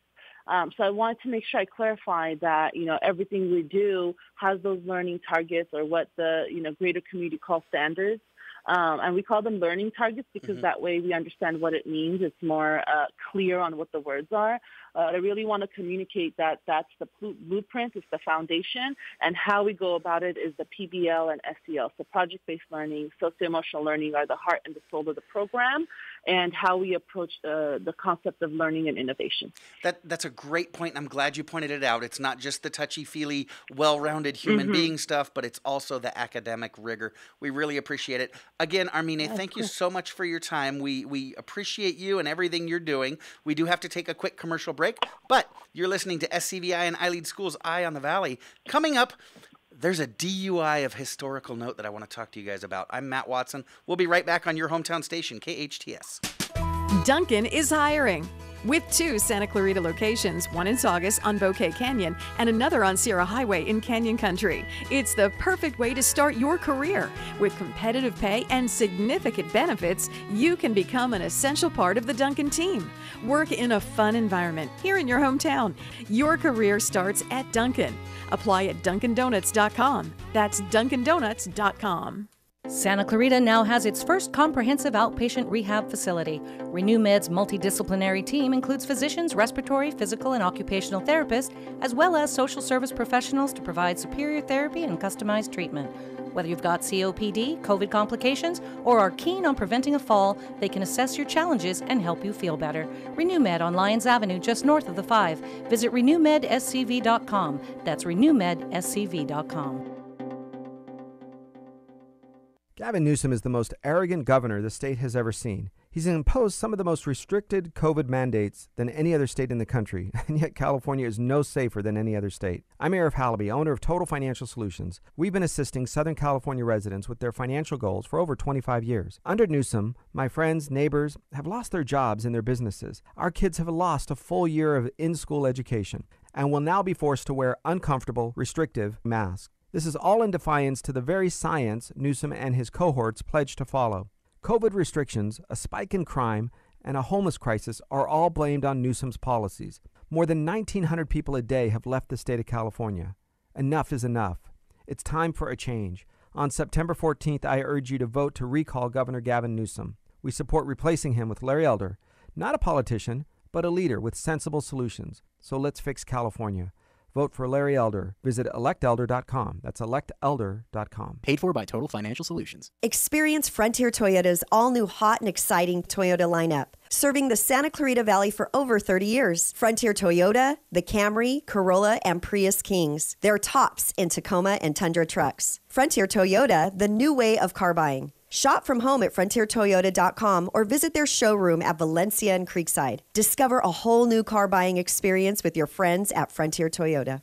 Um, so I wanted to make sure I clarify that you know everything we do has those learning targets or what the you know greater community calls standards, um, and we call them learning targets because Mhm. that way we understand what it means. It's more uh, clear on what the words are. Uh, I really want to communicate that that's the blu- blueprint, it's the foundation, and how we go about it is the PBL and SEL. So project-based learning, socio-emotional learning are the heart and the soul of the program, and how we approach the, the concept of learning and innovation. That that's a great point. and I'm glad you pointed it out. It's not just the touchy-feely, well-rounded human Mhm. being stuff, but it's also the academic rigor. We really appreciate it. Again, Armine, thank you so much for your time. We we appreciate you and everything you're doing. We do have to take a quick commercial break, but you're listening to SCVI and iLead Schools Eye on the Valley. Coming up. There's a DUI of historical note that I want to talk to you guys about. I'm Matt Watson. We'll be right back on your hometown station, KHTS. Dunkin' is hiring. With two Santa Clarita locations, one in Saugus on Bouquet Canyon and another on Sierra Highway in Canyon Country. It's the perfect way to start your career. With competitive pay and significant benefits, you can become an essential part of the Dunkin' team. Work in a fun environment here in your hometown. Your career starts at Dunkin'. Apply at dunkindonuts.com. That's dunkindonuts.com. Santa Clarita now has its first comprehensive outpatient rehab facility. Renew Med's multidisciplinary team includes physicians, respiratory, physical, and occupational therapists, as well as social service professionals to provide superior therapy and customized treatment. Whether you've got COPD, COVID complications, or are keen on preventing a fall, they can assess your challenges and help you feel better. Renew Med on Lyons Avenue, just north of the 5. Visit renewmedscv.com. That's renewmedscv.com. Gavin Newsom is the most arrogant governor the state has ever seen. He's imposed some of the most restricted COVID mandates than any other state in the country, and yet California is no safer than any other state. I'm Arif Halaby, owner of Total Financial Solutions. We've been assisting Southern California residents with their financial goals for over 25 years. Under Newsom, my friends, neighbors have lost their jobs and their businesses. Our kids have lost a full year of in school education and will now be forced to wear uncomfortable, restrictive masks. This is all in defiance to the very science Newsom and his cohorts pledged to follow. COVID restrictions, a spike in crime, and a homeless crisis are all blamed on Newsom's policies. More than 1,900 people a day have left the state of California. Enough is enough. It's time for a change. On September 14th, I urge you to vote to recall Governor Gavin Newsom. We support replacing him with Larry Elder, not a politician, but a leader with sensible solutions. So let's fix California. Vote for Larry Elder. Visit electelder.com. That's electelder.com. Paid for by Total Financial Solutions. Experience Frontier Toyota's all new hot and exciting Toyota lineup. Serving the Santa Clarita Valley for over 30 years. Frontier Toyota, the Camry, Corolla, and Prius Kings. They're tops in Tacoma and Tundra trucks. Frontier Toyota, the new way of car buying. Shop from home at frontiertoyota.com or visit their showroom at Valencia and Creekside. Discover a whole new car buying experience with your friends at Frontier Toyota.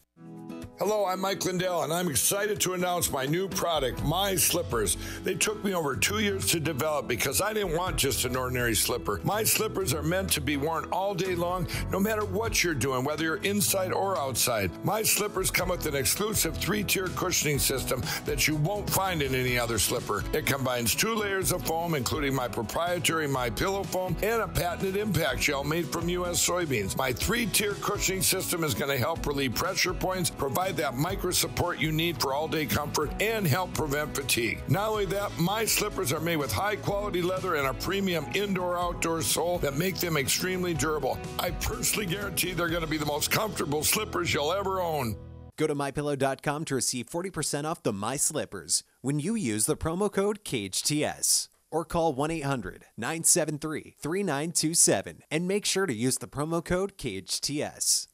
Hello, I'm Mike Lindell, and I'm excited to announce my new product, My Slippers. They took me over two years to develop because I didn't want just an ordinary slipper. My slippers are meant to be worn all day long, no matter what you're doing, whether you're inside or outside. My slippers come with an exclusive three tier cushioning system that you won't find in any other slipper. It combines two layers of foam, including my proprietary My Pillow foam and a patented impact gel made from U.S. soybeans. My three tier cushioning system is going to help relieve pressure points, provide that micro support you need for all day comfort, and help prevent fatigue. Not only that, my slippers are made with high quality leather and a premium indoor outdoor sole that make them extremely durable. I personally guarantee they're going to be the most comfortable slippers you'll ever own. Go to mypillow.com to receive 40% off the My Slippers when you use the promo code CAGETS. Or call 1 800 973 3927 and make sure to use the promo code CAGETS.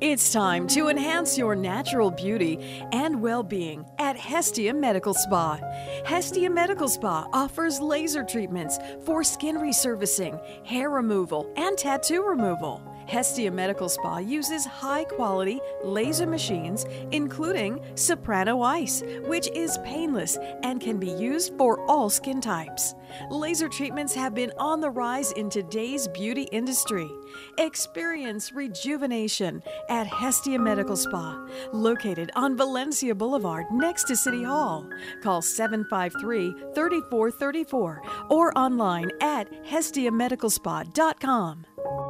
It's time to enhance your natural beauty and well being at Hestia Medical Spa. Hestia Medical Spa offers laser treatments for skin resurfacing, hair removal, and tattoo removal. Hestia Medical Spa uses high quality laser machines, including Soprano Ice, which is painless and can be used for all skin types. Laser treatments have been on the rise in today's beauty industry. Experience rejuvenation at Hestia Medical Spa, located on Valencia Boulevard next to City Hall. Call 753 3434 or online at hestiamedicalspa.com.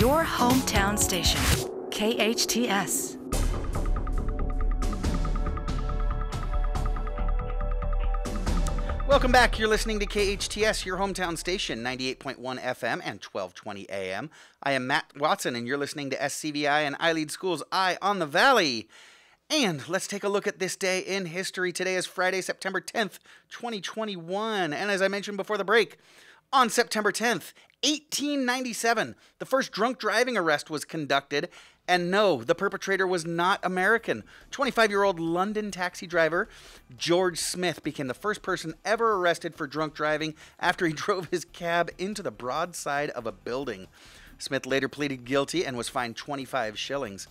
Your hometown station, KHTS. Welcome back. You're listening to KHTS, your hometown station, 98.1 FM and 1220 AM. I am Matt Watson, and you're listening to SCVI and iLead Schools Eye on the Valley. And let's take a look at this day in history. Today is Friday, September 10th, 2021. And as I mentioned before the break, on September 10th, 1897, the first drunk driving arrest was conducted. And no, the perpetrator was not American. 25 year old London taxi driver George Smith became the first person ever arrested for drunk driving after he drove his cab into the broadside of a building. Smith later pleaded guilty and was fined 25 shillings.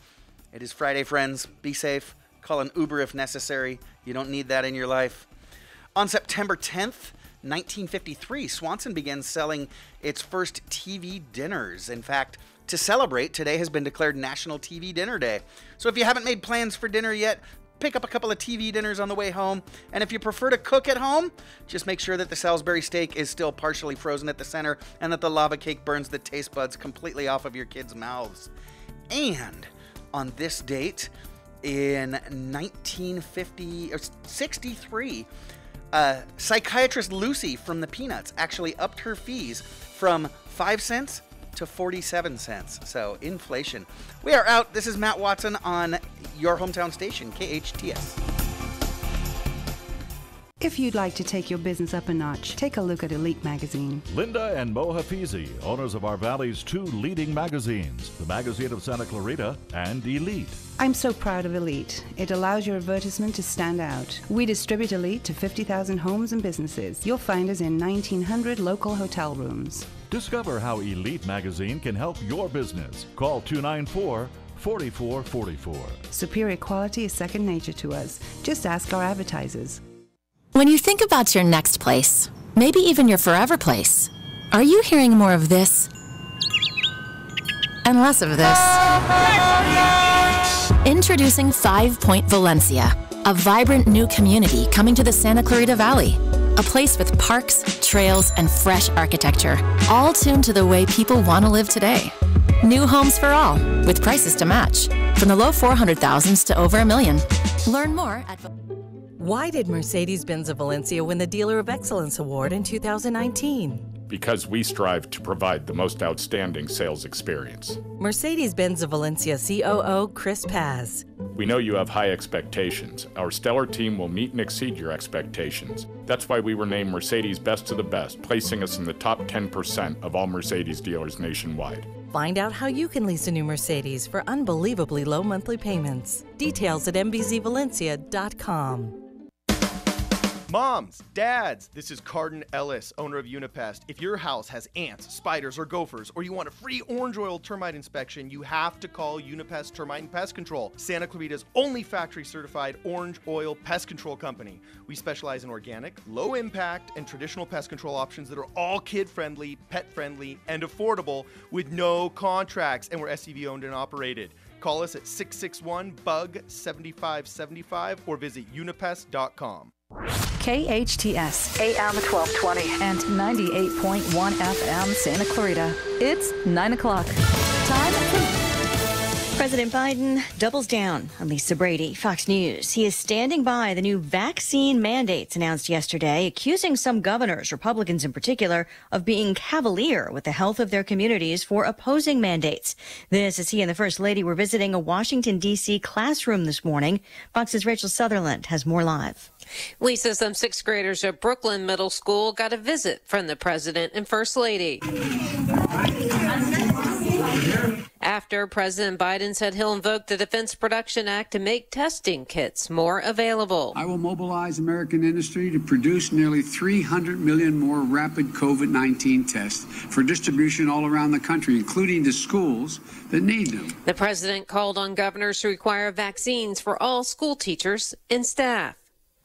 It is Friday, friends. Be safe. Call an Uber if necessary. You don't need that in your life. On September 10th, 1953, Swanson began selling its first TV dinners. In fact, to celebrate, today has been declared National TV Dinner Day. So if you haven't made plans for dinner yet, pick up a couple of TV dinners on the way home. And if you prefer to cook at home, just make sure that the Salisbury steak is still partially frozen at the center and that the lava cake burns the taste buds completely off of your kids' mouths. And on this date in 1950 or 63 uh, psychiatrist Lucy from the Peanuts actually upped her fees from 5 cents to 47 cents. So, inflation. We are out. This is Matt Watson on your hometown station, KHTS. If you'd like to take your business up a notch, take a look at Elite Magazine. Linda and Mo Hafizi, owners of our valley's two leading magazines, the Magazine of Santa Clarita and Elite. I'm so proud of Elite. It allows your advertisement to stand out. We distribute Elite to 50,000 homes and businesses. You'll find us in 1,900 local hotel rooms. Discover how Elite Magazine can help your business. Call 294 4444. Superior quality is second nature to us. Just ask our advertisers. When you think about your next place, maybe even your forever place, are you hearing more of this and less of this? Introducing Five Point Valencia, a vibrant new community coming to the Santa Clarita Valley. A place with parks, trails, and fresh architecture, all tuned to the way people want to live today. New homes for all, with prices to match, from the low 400,000s to over a million. Learn more at. Why did Mercedes Benz of Valencia win the Dealer of Excellence Award in 2019? Because we strive to provide the most outstanding sales experience. Mercedes Benz of Valencia COO Chris Paz. We know you have high expectations. Our stellar team will meet and exceed your expectations. That's why we were named Mercedes Best of the Best, placing us in the top 10% of all Mercedes dealers nationwide. Find out how you can lease a new Mercedes for unbelievably low monthly payments. Details at mbzvalencia.com. Moms, dads, this is Carden Ellis, owner of Unipest. If your house has ants, spiders, or gophers, or you want a free orange oil termite inspection, you have to call Unipest Termite and Pest Control, Santa Clarita's only factory certified orange oil pest control company. We specialize in organic, low impact, and traditional pest control options that are all kid friendly, pet friendly, and affordable with no contracts, and we're SCV owned and operated. Call us at 661 BUG 7575 or visit unipest.com. KHTS AM 1220 and 98.1 FM Santa Clarita. It's 9 o'clock. Time President Biden doubles down on Lisa Brady, Fox News. He is standing by the new vaccine mandates announced yesterday, accusing some governors, Republicans in particular, of being cavalier with the health of their communities for opposing mandates. This as he and the First Lady were visiting a Washington, D.C. classroom this morning. Fox's Rachel Sutherland has more live. Lisa, some sixth graders at Brooklyn Middle School got a visit from the president and first lady. after President Biden said he'll invoke the Defense Production Act to make testing kits more available. I will mobilize American industry to produce nearly 300 million more rapid COVID 19 tests for distribution all around the country, including to schools that need them. The president called on governors to require vaccines for all school teachers and staff.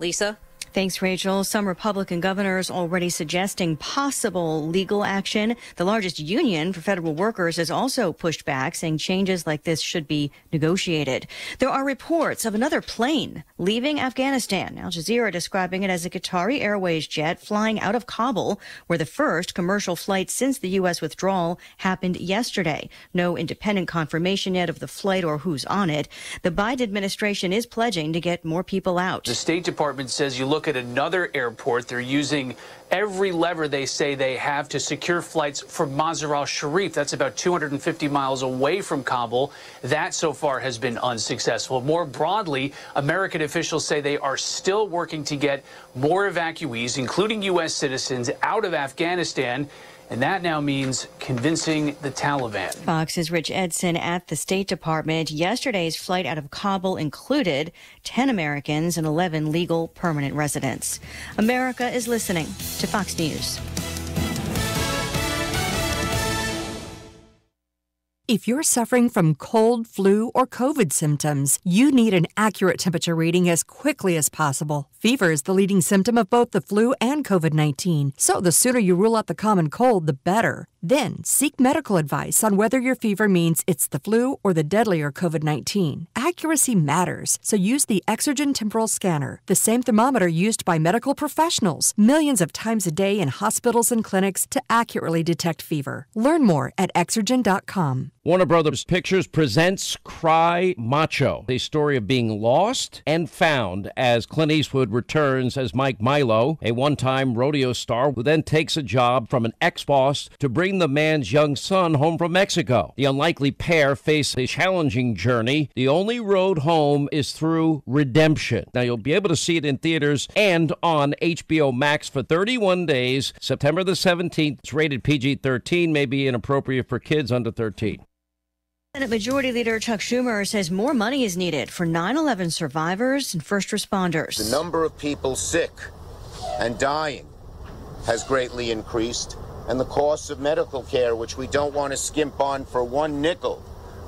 Lisa? Thanks, Rachel. Some Republican governors already suggesting possible legal action. The largest union for federal workers has also pushed back, saying changes like this should be negotiated. There are reports of another plane leaving Afghanistan. Al Jazeera describing it as a Qatari Airways jet flying out of Kabul, where the first commercial flight since the U.S. withdrawal happened yesterday. No independent confirmation yet of the flight or who's on it. The Biden administration is pledging to get more people out. The State Department says you look at another airport, they're using every lever they say they have to secure flights from Mazar al Sharif. That's about 250 miles away from Kabul. That so far has been unsuccessful. More broadly, American officials say they are still working to get more evacuees, including U.S. citizens, out of Afghanistan. And that now means convincing the Taliban. Fox's Rich Edson at the State Department. Yesterday's flight out of Kabul included 10 Americans and 11 legal permanent residents. America is listening to Fox News. If you're suffering from cold, flu, or COVID symptoms, you need an accurate temperature reading as quickly as possible. Fever is the leading symptom of both the flu and COVID 19, so the sooner you rule out the common cold, the better. Then seek medical advice on whether your fever means it's the flu or the deadlier COVID 19. Accuracy matters, so use the Exergen Temporal Scanner, the same thermometer used by medical professionals millions of times a day in hospitals and clinics to accurately detect fever. Learn more at exergen.com. Warner Brothers Pictures presents Cry Macho, a story of being lost and found as Clint Eastwood returns as Mike Milo, a one time rodeo star who then takes a job from an ex boss to bring the man's young son home from Mexico. The unlikely pair face a challenging journey. The only road home is through redemption. Now, you'll be able to see it in theaters and on HBO Max for 31 days, September the 17th. It's rated PG 13, may be inappropriate for kids under 13. Senate Majority Leader Chuck Schumer says more money is needed for 9 11 survivors and first responders. The number of people sick and dying has greatly increased, and the cost of medical care, which we don't want to skimp on for one nickel,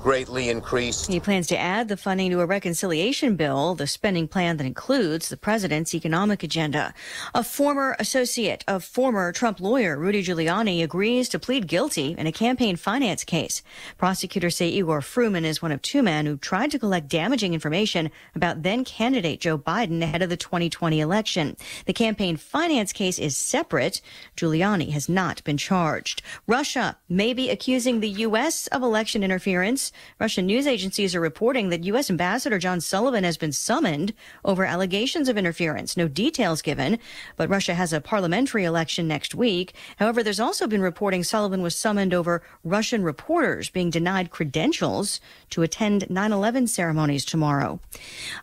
greatly increased. He plans to add the funding to a reconciliation bill, the spending plan that includes the president's economic agenda. A former associate of former Trump lawyer Rudy Giuliani agrees to plead guilty in a campaign finance case. Prosecutors say Igor Fruman is one of two men who tried to collect damaging information about then candidate Joe Biden ahead of the 2020 election. The campaign finance case is separate. Giuliani has not been charged. Russia may be accusing the U.S. of election interference. Russian news agencies are reporting that U.S. Ambassador John Sullivan has been summoned over allegations of interference. No details given, but Russia has a parliamentary election next week. However, there's also been reporting Sullivan was summoned over Russian reporters being denied credentials to attend 9 11 ceremonies tomorrow.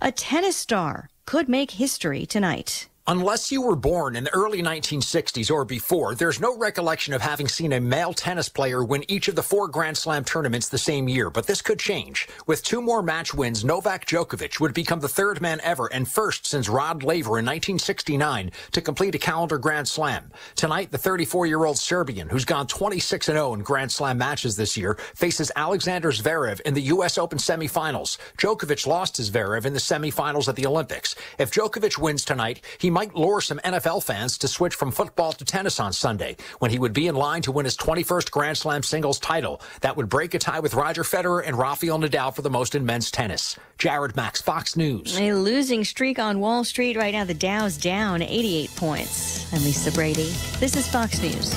A tennis star could make history tonight. Unless you were born in the early 1960s or before, there's no recollection of having seen a male tennis player win each of the four Grand Slam tournaments the same year, but this could change. With two more match wins, Novak Djokovic would become the third man ever and first since Rod Laver in 1969 to complete a calendar Grand Slam. Tonight, the 34-year-old Serbian, who's gone 26-0 in Grand Slam matches this year, faces Alexander Zverev in the U.S. Open semifinals. Djokovic lost to Zverev in the semifinals at the Olympics. If Djokovic wins tonight, he might lure some NFL fans to switch from football to tennis on Sunday, when he would be in line to win his 21st Grand Slam singles title. That would break a tie with Roger Federer and Rafael Nadal for the most in men's tennis. Jared Max, Fox News. A losing streak on Wall Street right now. The Dow's down 88 points. I'm Lisa Brady. This is Fox News.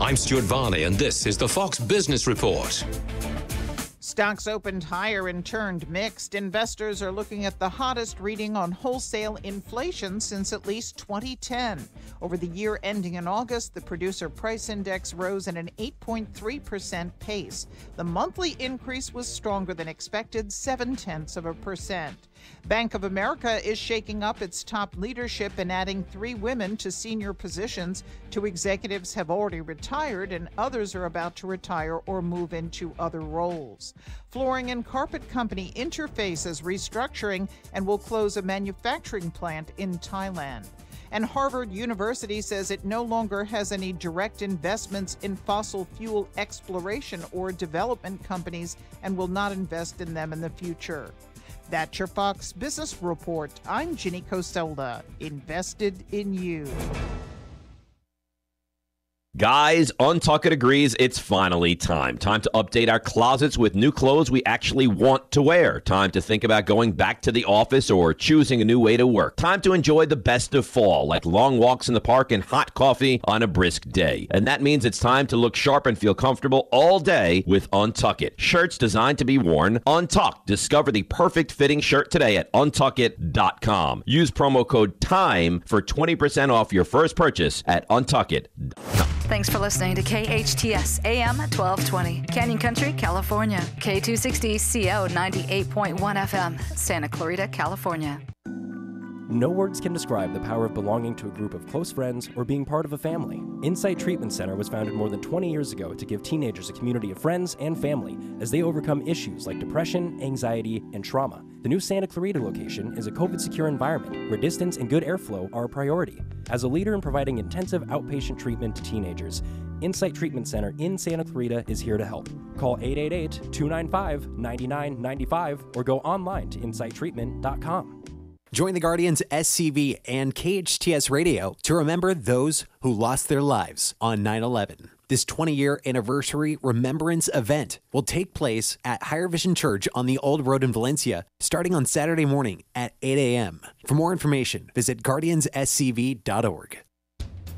I'm Stuart Varney, and this is the Fox Business Report. Stocks opened higher and turned mixed. Investors are looking at the hottest reading on wholesale inflation since at least 2010. Over the year ending in August, the producer price index rose at an 8.3% pace. The monthly increase was stronger than expected, seven tenths of a percent. Bank of America is shaking up its top leadership and adding three women to senior positions. Two executives have already retired, and others are about to retire or move into other roles. Flooring and carpet company Interface is restructuring and will close a manufacturing plant in Thailand. And Harvard University says it no longer has any direct investments in fossil fuel exploration or development companies and will not invest in them in the future. That's your Fox Business Report. I'm Ginny Coselda, invested in you. Guys, Untuckit agrees it's finally time. Time to update our closets with new clothes we actually want to wear. Time to think about going back to the office or choosing a new way to work. Time to enjoy the best of fall, like long walks in the park and hot coffee on a brisk day. And that means it's time to look sharp and feel comfortable all day with Untuckit. Shirts designed to be worn untucked. Discover the perfect fitting shirt today at untuckit.com. Use promo code TIME for 20% off your first purchase at untuckit.com. Thanks for listening to KHTS AM 1220, Canyon Country, California. K260CO 98.1 FM, Santa Clarita, California. No words can describe the power of belonging to a group of close friends or being part of a family. Insight Treatment Center was founded more than 20 years ago to give teenagers a community of friends and family as they overcome issues like depression, anxiety, and trauma. The new Santa Clarita location is a COVID secure environment where distance and good airflow are a priority. As a leader in providing intensive outpatient treatment to teenagers, Insight Treatment Center in Santa Clarita is here to help. Call 888 295 9995 or go online to insighttreatment.com. Join the Guardians SCV and KHTS Radio to remember those who lost their lives on 9 11. This 20 year anniversary remembrance event will take place at Higher Vision Church on the Old Road in Valencia starting on Saturday morning at 8 a.m. For more information, visit guardiansSCV.org.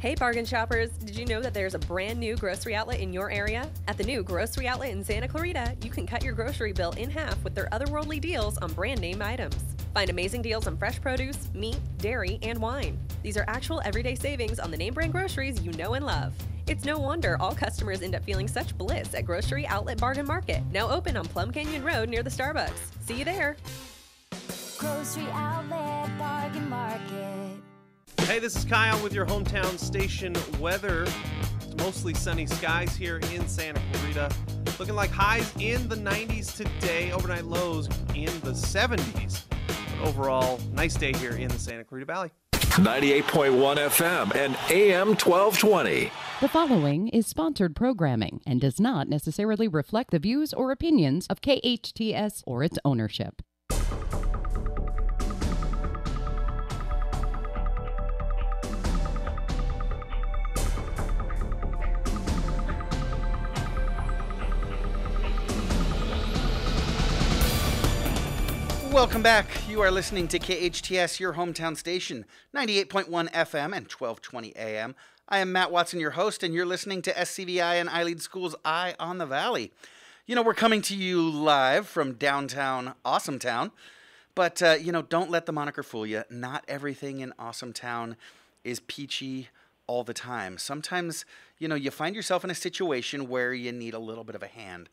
Hey, bargain shoppers! Did you know that there's a brand new grocery outlet in your area? At the new grocery outlet in Santa Clarita, you can cut your grocery bill in half with their otherworldly deals on brand name items. Find amazing deals on fresh produce, meat, dairy, and wine. These are actual everyday savings on the name brand groceries you know and love. It's no wonder all customers end up feeling such bliss at Grocery Outlet Bargain Market, now open on Plum Canyon Road near the Starbucks. See you there. Grocery Outlet Bargain Market. Hey, this is Kyle with your hometown station weather. It's mostly sunny skies here in Santa Clarita. Looking like highs in the 90s today, overnight lows in the 70s. But overall, nice day here in the Santa Clarita Valley. 98.1 FM and AM 1220. The following is sponsored programming and does not necessarily reflect the views or opinions of KHTS or its ownership. Welcome back. You are listening to KHTS, your hometown station, 98.1 FM and 1220 AM. I am Matt Watson, your host, and you're listening to SCVI and iLead School's Eye on the Valley. You know, we're coming to you live from downtown Awesome Town, but, uh, you know, don't let the moniker fool you. Not everything in Awesome Town is peachy all the time. Sometimes, you know, you find yourself in a situation where you need a little bit of a hand.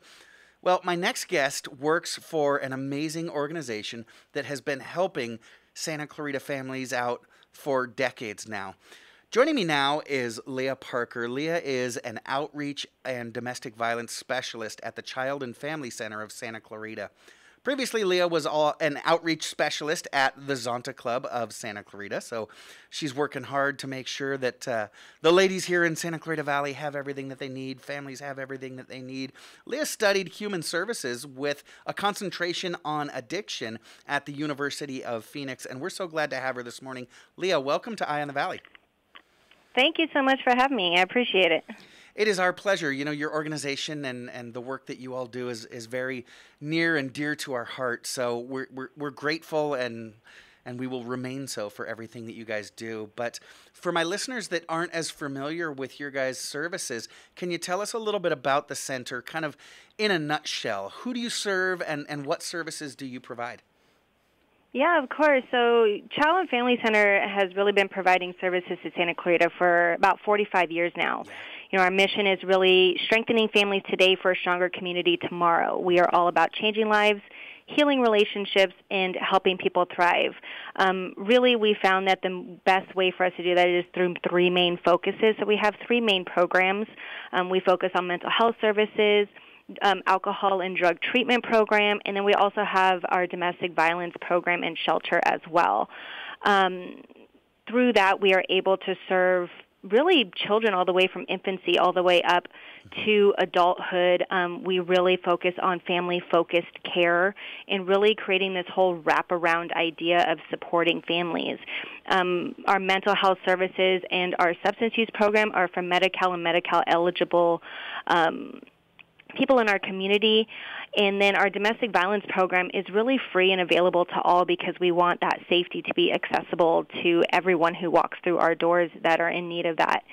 Well, my next guest works for an amazing organization that has been helping Santa Clarita families out for decades now. Joining me now is Leah Parker. Leah is an outreach and domestic violence specialist at the Child and Family Center of Santa Clarita. Previously, Leah was all, an outreach specialist at the Zonta Club of Santa Clarita, so she's working hard to make sure that uh, the ladies here in Santa Clarita Valley have everything that they need, families have everything that they need. Leah studied human services with a concentration on addiction at the University of Phoenix, and we're so glad to have her this morning. Leah, welcome to Eye on the Valley. Thank you so much for having me. I appreciate it. It is our pleasure. You know, your organization and, and the work that you all do is, is very near and dear to our heart. So we're, we're, we're grateful and and we will remain so for everything that you guys do. But for my listeners that aren't as familiar with your guys' services, can you tell us a little bit about the center, kind of in a nutshell? Who do you serve and, and what services do you provide? Yeah, of course. So, Child and Family Center has really been providing services to Santa Clarita for about 45 years now. You know, our mission is really strengthening families today for a stronger community tomorrow. We are all about changing lives, healing relationships and helping people thrive. Um, really, we found that the best way for us to do that is through three main focuses. So we have three main programs. Um, we focus on mental health services. Um, alcohol and drug treatment program, and then we also have our domestic violence program and shelter as well. Um, through that, we are able to serve really children all the way from infancy all the way up to adulthood. Um, we really focus on family focused care and really creating this whole wraparound idea of supporting families. Um, our mental health services and our substance use program are for Medi-Cal and Medi-Cal eligible um, people in our community. And then our domestic violence program is really free and available to all because we want that safety to be accessible to everyone who walks through our doors that are in need of that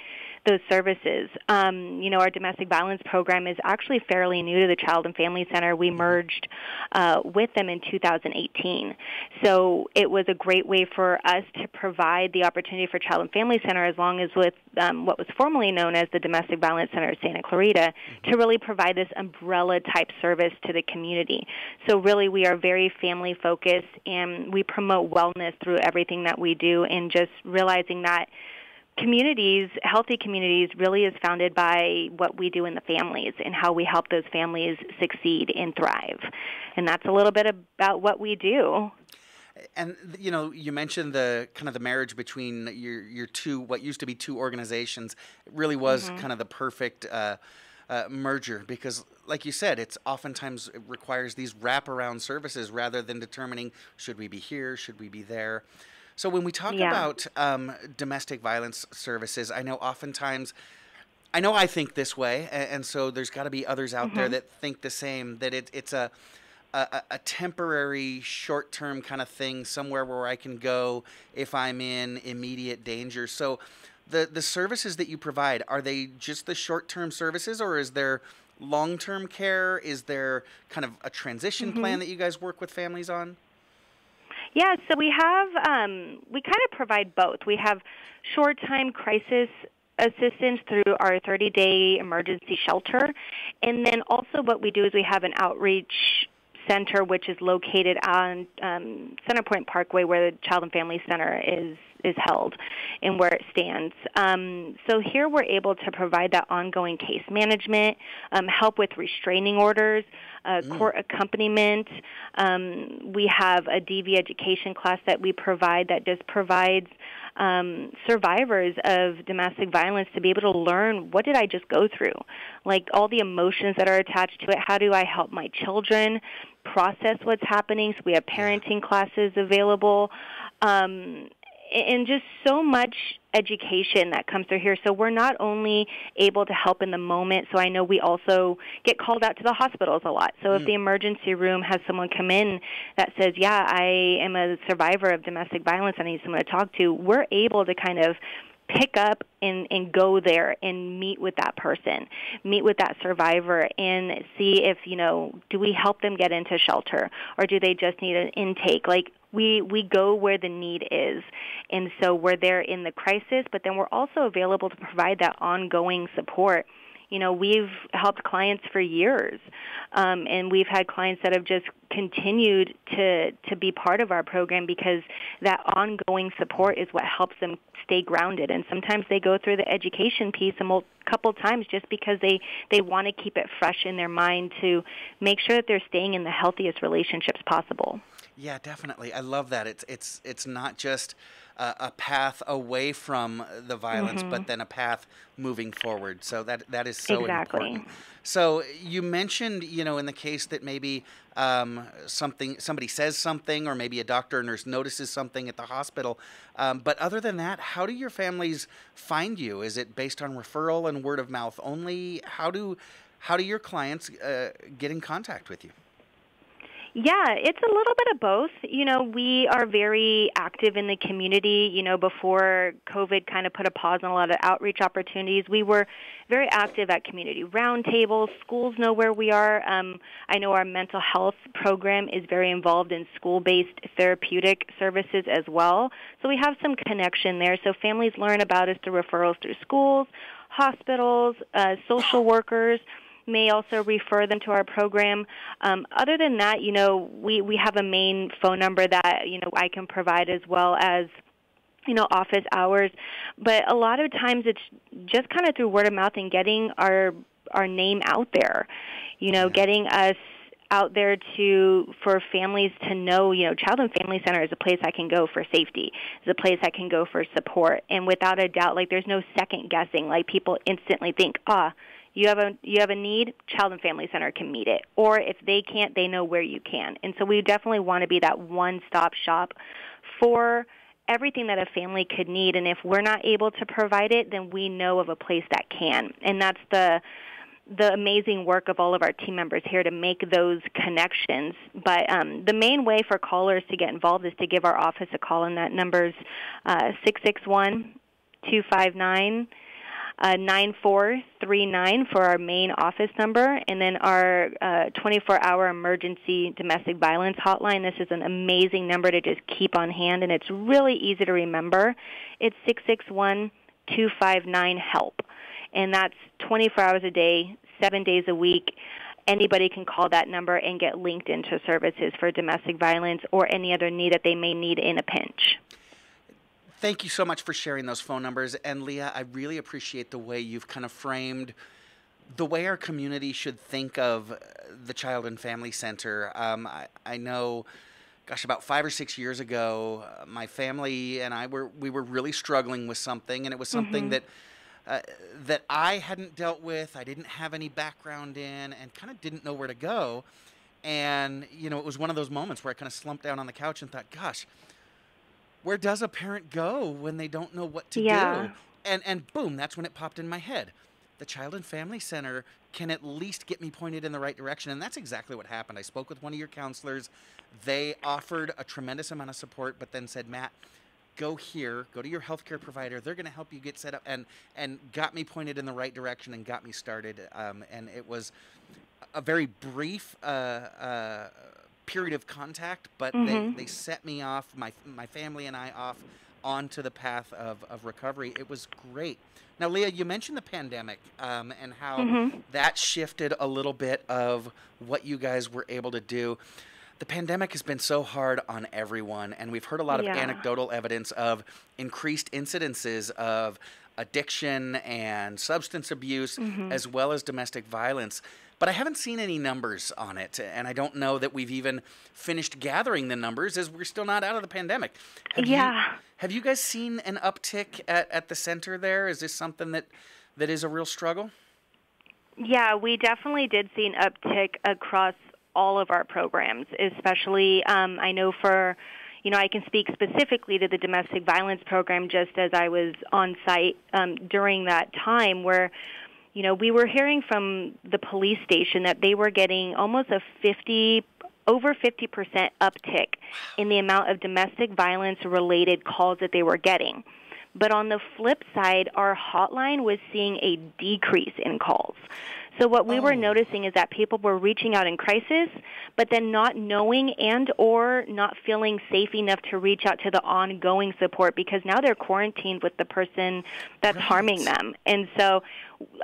those services. Um, you know, our domestic violence program is actually fairly new to the Child and Family Center. We merged uh, with them in 2018. So it was a great way for us to provide the opportunity for Child and Family Center, as long as with um, what was formerly known as the Domestic Violence Center of Santa Clarita, to really provide this umbrella type service to the community. So really, we are very family focused and we promote wellness through everything that we do, and just realizing that communities, healthy communities, really is founded by what we do in the families and how we help those families succeed and thrive. And that's a little bit about what we do. And you know, you mentioned the kind of the marriage between your your two what used to be two organizations. It really was Mhm. kind of the perfect uh, uh, merger because, like you said, it's oftentimes it requires these wraparound services rather than determining should we be here, should we be there. So when we talk Yeah. about um, domestic violence services, I know oftentimes. I know I think this way, and, and so there's got to be others out there Mhm. that think the same. That it, it's a a, a- temporary, short term kind of thing, somewhere where I can go if I'm in immediate danger. So, the the services that you provide are they just the short term services, or is there long term care? Is there kind of a transition Mhm. plan that you guys work with families on? Yeah, so we have um, we kind of provide both. We have short time crisis assistance through our 30 day emergency shelter, and then also what we do is we have an outreach center which is located on um, Centre Pointe Parkway where the Child and Family Center is is held and where it stands. Um, so here we're able to provide that ongoing case management, um, help with restraining orders, uh, court accompaniment. Um, we have a DV education class that we provide that just provides um, survivors of domestic violence to be able to learn what did I just go through, like all the emotions that are attached to it. How do I help my children process what's happening? So we have parenting classes available. Um, and just so much education that comes through here. So we're not only able to help in the moment, so I know we also get called out to the hospitals a lot. So if Mm. the emergency room has someone come in that says, Yeah, I am a survivor of domestic violence, I need someone to talk to, we're able to kind of pick up and, and go there and meet with that person, meet with that survivor and see if, you know, do we help them get into shelter or do they just need an intake? Like we, we go where the need is. And so we're there in the crisis, but then we're also available to provide that ongoing support. You know, we've helped clients for years, um, and we've had clients that have just continued to to be part of our program because that ongoing support is what helps them stay grounded. And sometimes they go through the education piece a mul- couple times just because they they want to keep it fresh in their mind to make sure that they're staying in the healthiest relationships possible. Yeah, definitely. I love that. It's it's it's not just a, a path away from the violence, Mhm. but then a path moving forward. So that that is so Exactly. important. So you mentioned, you know, in the case that maybe um, something somebody says something, or maybe a doctor or nurse notices something at the hospital. Um, but other than that, how do your families find you? Is it based on referral and word of mouth only? How do how do your clients uh, get in contact with you? Yeah, it's a little bit of both. You know, we are very active in the community. You know, before COVID kind of put a pause on a lot of outreach opportunities, we were very active at community roundtables. Schools know where we are. Um, I know our mental health program is very involved in school-based therapeutic services as well. So we have some connection there. So families learn about us through referrals through schools, hospitals, uh, social workers may also refer them to our program. Um, other than that, you know, we, we have a main phone number that, you know, I can provide as well as you know office hours. But a lot of times it's just kind of through word of mouth and getting our our name out there you know getting us out there to for families to know you know child and family center is a place i can go for safety is a place i can go for support. And without a doubt like there's no second guessing. Like people instantly think ah you have a you have a need child and family center can meet it. Or if they can't they know where you can. And so we definitely want to be that one stop shop for everything that a family could need. And if we're not able to provide it then we know of a place that can. And that's the the amazing work of all of our team members here to make those connections. But um, the main way for callers to get involved is to give our office a call, and that number's uh, six six one two five nine uh, 9439 for our main office number, and then our 24 uh, hour emergency domestic violence hotline. This is an amazing number to just keep on hand, and it's really easy to remember. It's 661 259 HELP, and that's 24 hours a day, seven days a week anybody can call that number and get linked into services for domestic violence or any other need that they may need in a pinch. Thank you so much for sharing those phone numbers. And Leah, I really appreciate the way you've kind of framed the way our community should think of the Child and Family Center. Um, I, I, know, gosh, about five or six years ago, uh, my family and I were we were really struggling with something, and it was something mm-hmm. that. Uh, that I hadn't dealt with, I didn't have any background in, and kind of didn't know where to go. And, you know, it was one of those moments where I kind of slumped down on the couch and thought, gosh, where does a parent go when they don't know what to yeah. do? And and boom, that's when it popped in my head. The Child and Family Center can at least get me pointed in the right direction, and that's exactly what happened. I spoke with one of your counselors. They offered a tremendous amount of support, but then said, "Matt, go here, go to your healthcare provider. They're going to help you get set up," and and got me pointed in the right direction and got me started. Um, and it was a very brief uh, uh, period of contact, but mm-hmm. they, they set me off, my, my family and I off onto the path of, of recovery. It was great. Now, Leah, you mentioned the pandemic um, and how mm-hmm. that shifted a little bit of what you guys were able to do. The pandemic has been so hard on everyone, and we've heard a lot of yeah. anecdotal evidence of increased incidences of addiction and substance abuse, mm-hmm. as well as domestic violence but I haven't seen any numbers on it, and I don't know that we've even finished gathering the numbers as we're still not out of the pandemic. Have yeah. You, have you guys seen an uptick at, at the center there? Is this something that, that is a real struggle? Yeah, we definitely did see an uptick across all of our programs, especially um, I know for you know, I can speak specifically to the domestic violence program just as I was on site um, during that time where you know, we were hearing from the police station that they were getting almost a 50 over 50% uptick in the amount of domestic violence related calls that they were getting. But on the flip side, our hotline was seeing a decrease in calls. So what we oh. were noticing is that people were reaching out in crisis, but then not knowing and or not feeling safe enough to reach out to the ongoing support because now they're quarantined with the person that's right. harming them. And so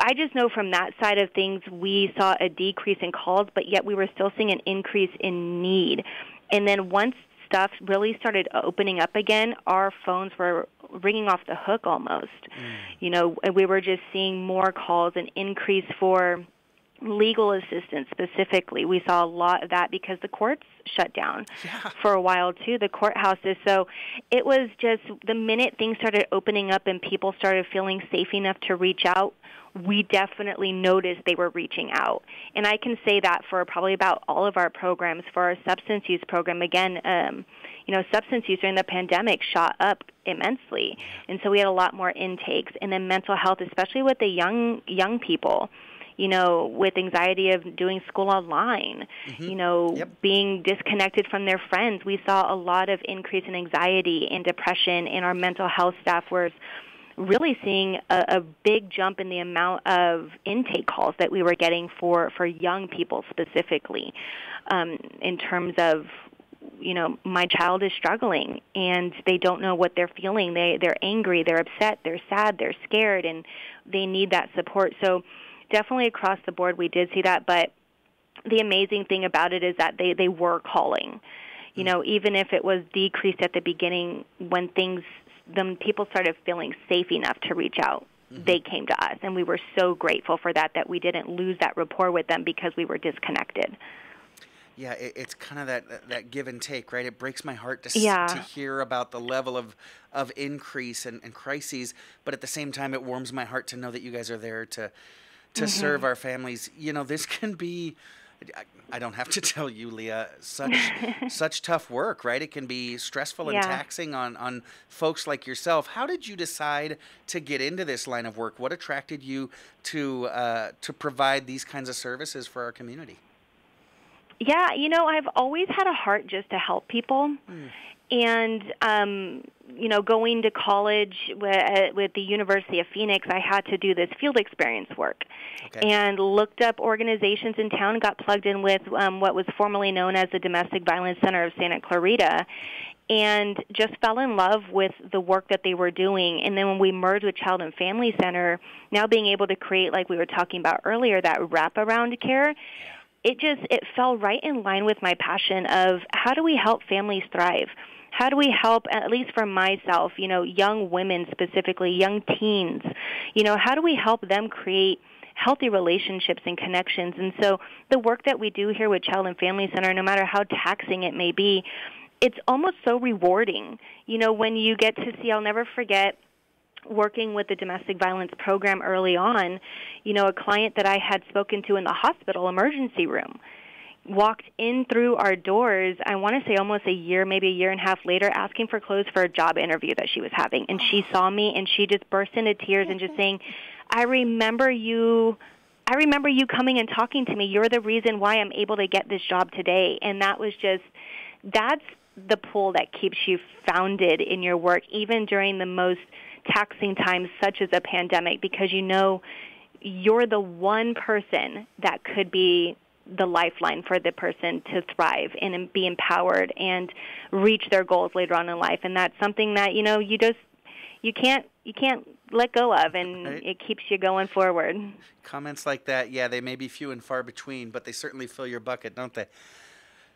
I just know from that side of things we saw a decrease in calls, but yet we were still seeing an increase in need. And then once stuff really started opening up again, our phones were ringing off the hook almost. Mm. You know, we were just seeing more calls, and increase for legal assistance specifically. We saw a lot of that because the courts shut down yeah. for a while too, the courthouses. So it was just the minute things started opening up and people started feeling safe enough to reach out, we definitely noticed they were reaching out. And I can say that for probably about all of our programs. For our substance use program, again, um, you know, substance use during the pandemic shot up immensely, and so we had a lot more intakes. And then mental health, especially with the young young people, you know, with anxiety of doing school online, mm-hmm. you know, yep. being disconnected from their friends. We saw a lot of increase in anxiety and depression, and our mental health staff was really seeing a, a big jump in the amount of intake calls that we were getting for for young people specifically, um, in terms of you know my child is struggling and they don't know what they're feeling they they're angry they're upset they're sad they're scared and they need that support so definitely across the board we did see that, but the amazing thing about it is that they they were calling. You mm. know, even if it was decreased at the beginning when things then people started feeling safe enough to reach out. Mm-hmm. They came to us and we were so grateful for that that we didn't lose that rapport with them because we were disconnected. Yeah, it, it's kind of that that give and take, right? It breaks my heart to Yeah. to hear about the level of of increase and, and crises, but at the same time, it warms my heart to know that you guys are there to to serve Mhm. our families. You know, this can be. I, I don't have to tell you, Leah, such such tough work, right? It can be stressful and Yeah. taxing on on folks like yourself. How did you decide to get into this line of work? What attracted you to uh, to provide these kinds of services for our community? Yeah, you know, I've always had a heart just to help people. And um, you know, going to college with, with the University of Phoenix, I had to do this field experience work, and looked up organizations in town. Got plugged in with um, what was formerly known as the Domestic Violence Center of Santa Clarita, and just fell in love with the work that they were doing. And then when we merged with Child and Family Center, now being able to create, like we were talking about earlier, that wraparound care, it just it fell right in line with my passion of how do we help families thrive how do we help at least for myself you know young women specifically young teens? You know how do we help them create healthy relationships and connections? And so the work that we do here with child and family center no matter how taxing it may be it's almost so rewarding. You know when you get to see i'll never forget working with the domestic violence program early on, you know, a client that I had spoken to in the hospital emergency room walked in through our doors, I want to say almost a year, maybe a year and a half later, asking for clothes for a job interview that she was having. And she saw me and she just burst into tears and just saying, I remember you. I remember you coming and talking to me. You're the reason why I'm able to get this job today. And that was just, that's the pull that keeps you founded in your work, even during the most taxing times, such as a pandemic, because you know you're the one person that could be the lifeline for the person to thrive and be empowered and reach their goals later on in life. And that's something that you know you just you can't you can't let go of, and Right. it keeps you going forward. Comments like that, yeah, they may be few and far between, but they certainly fill your bucket, don't they?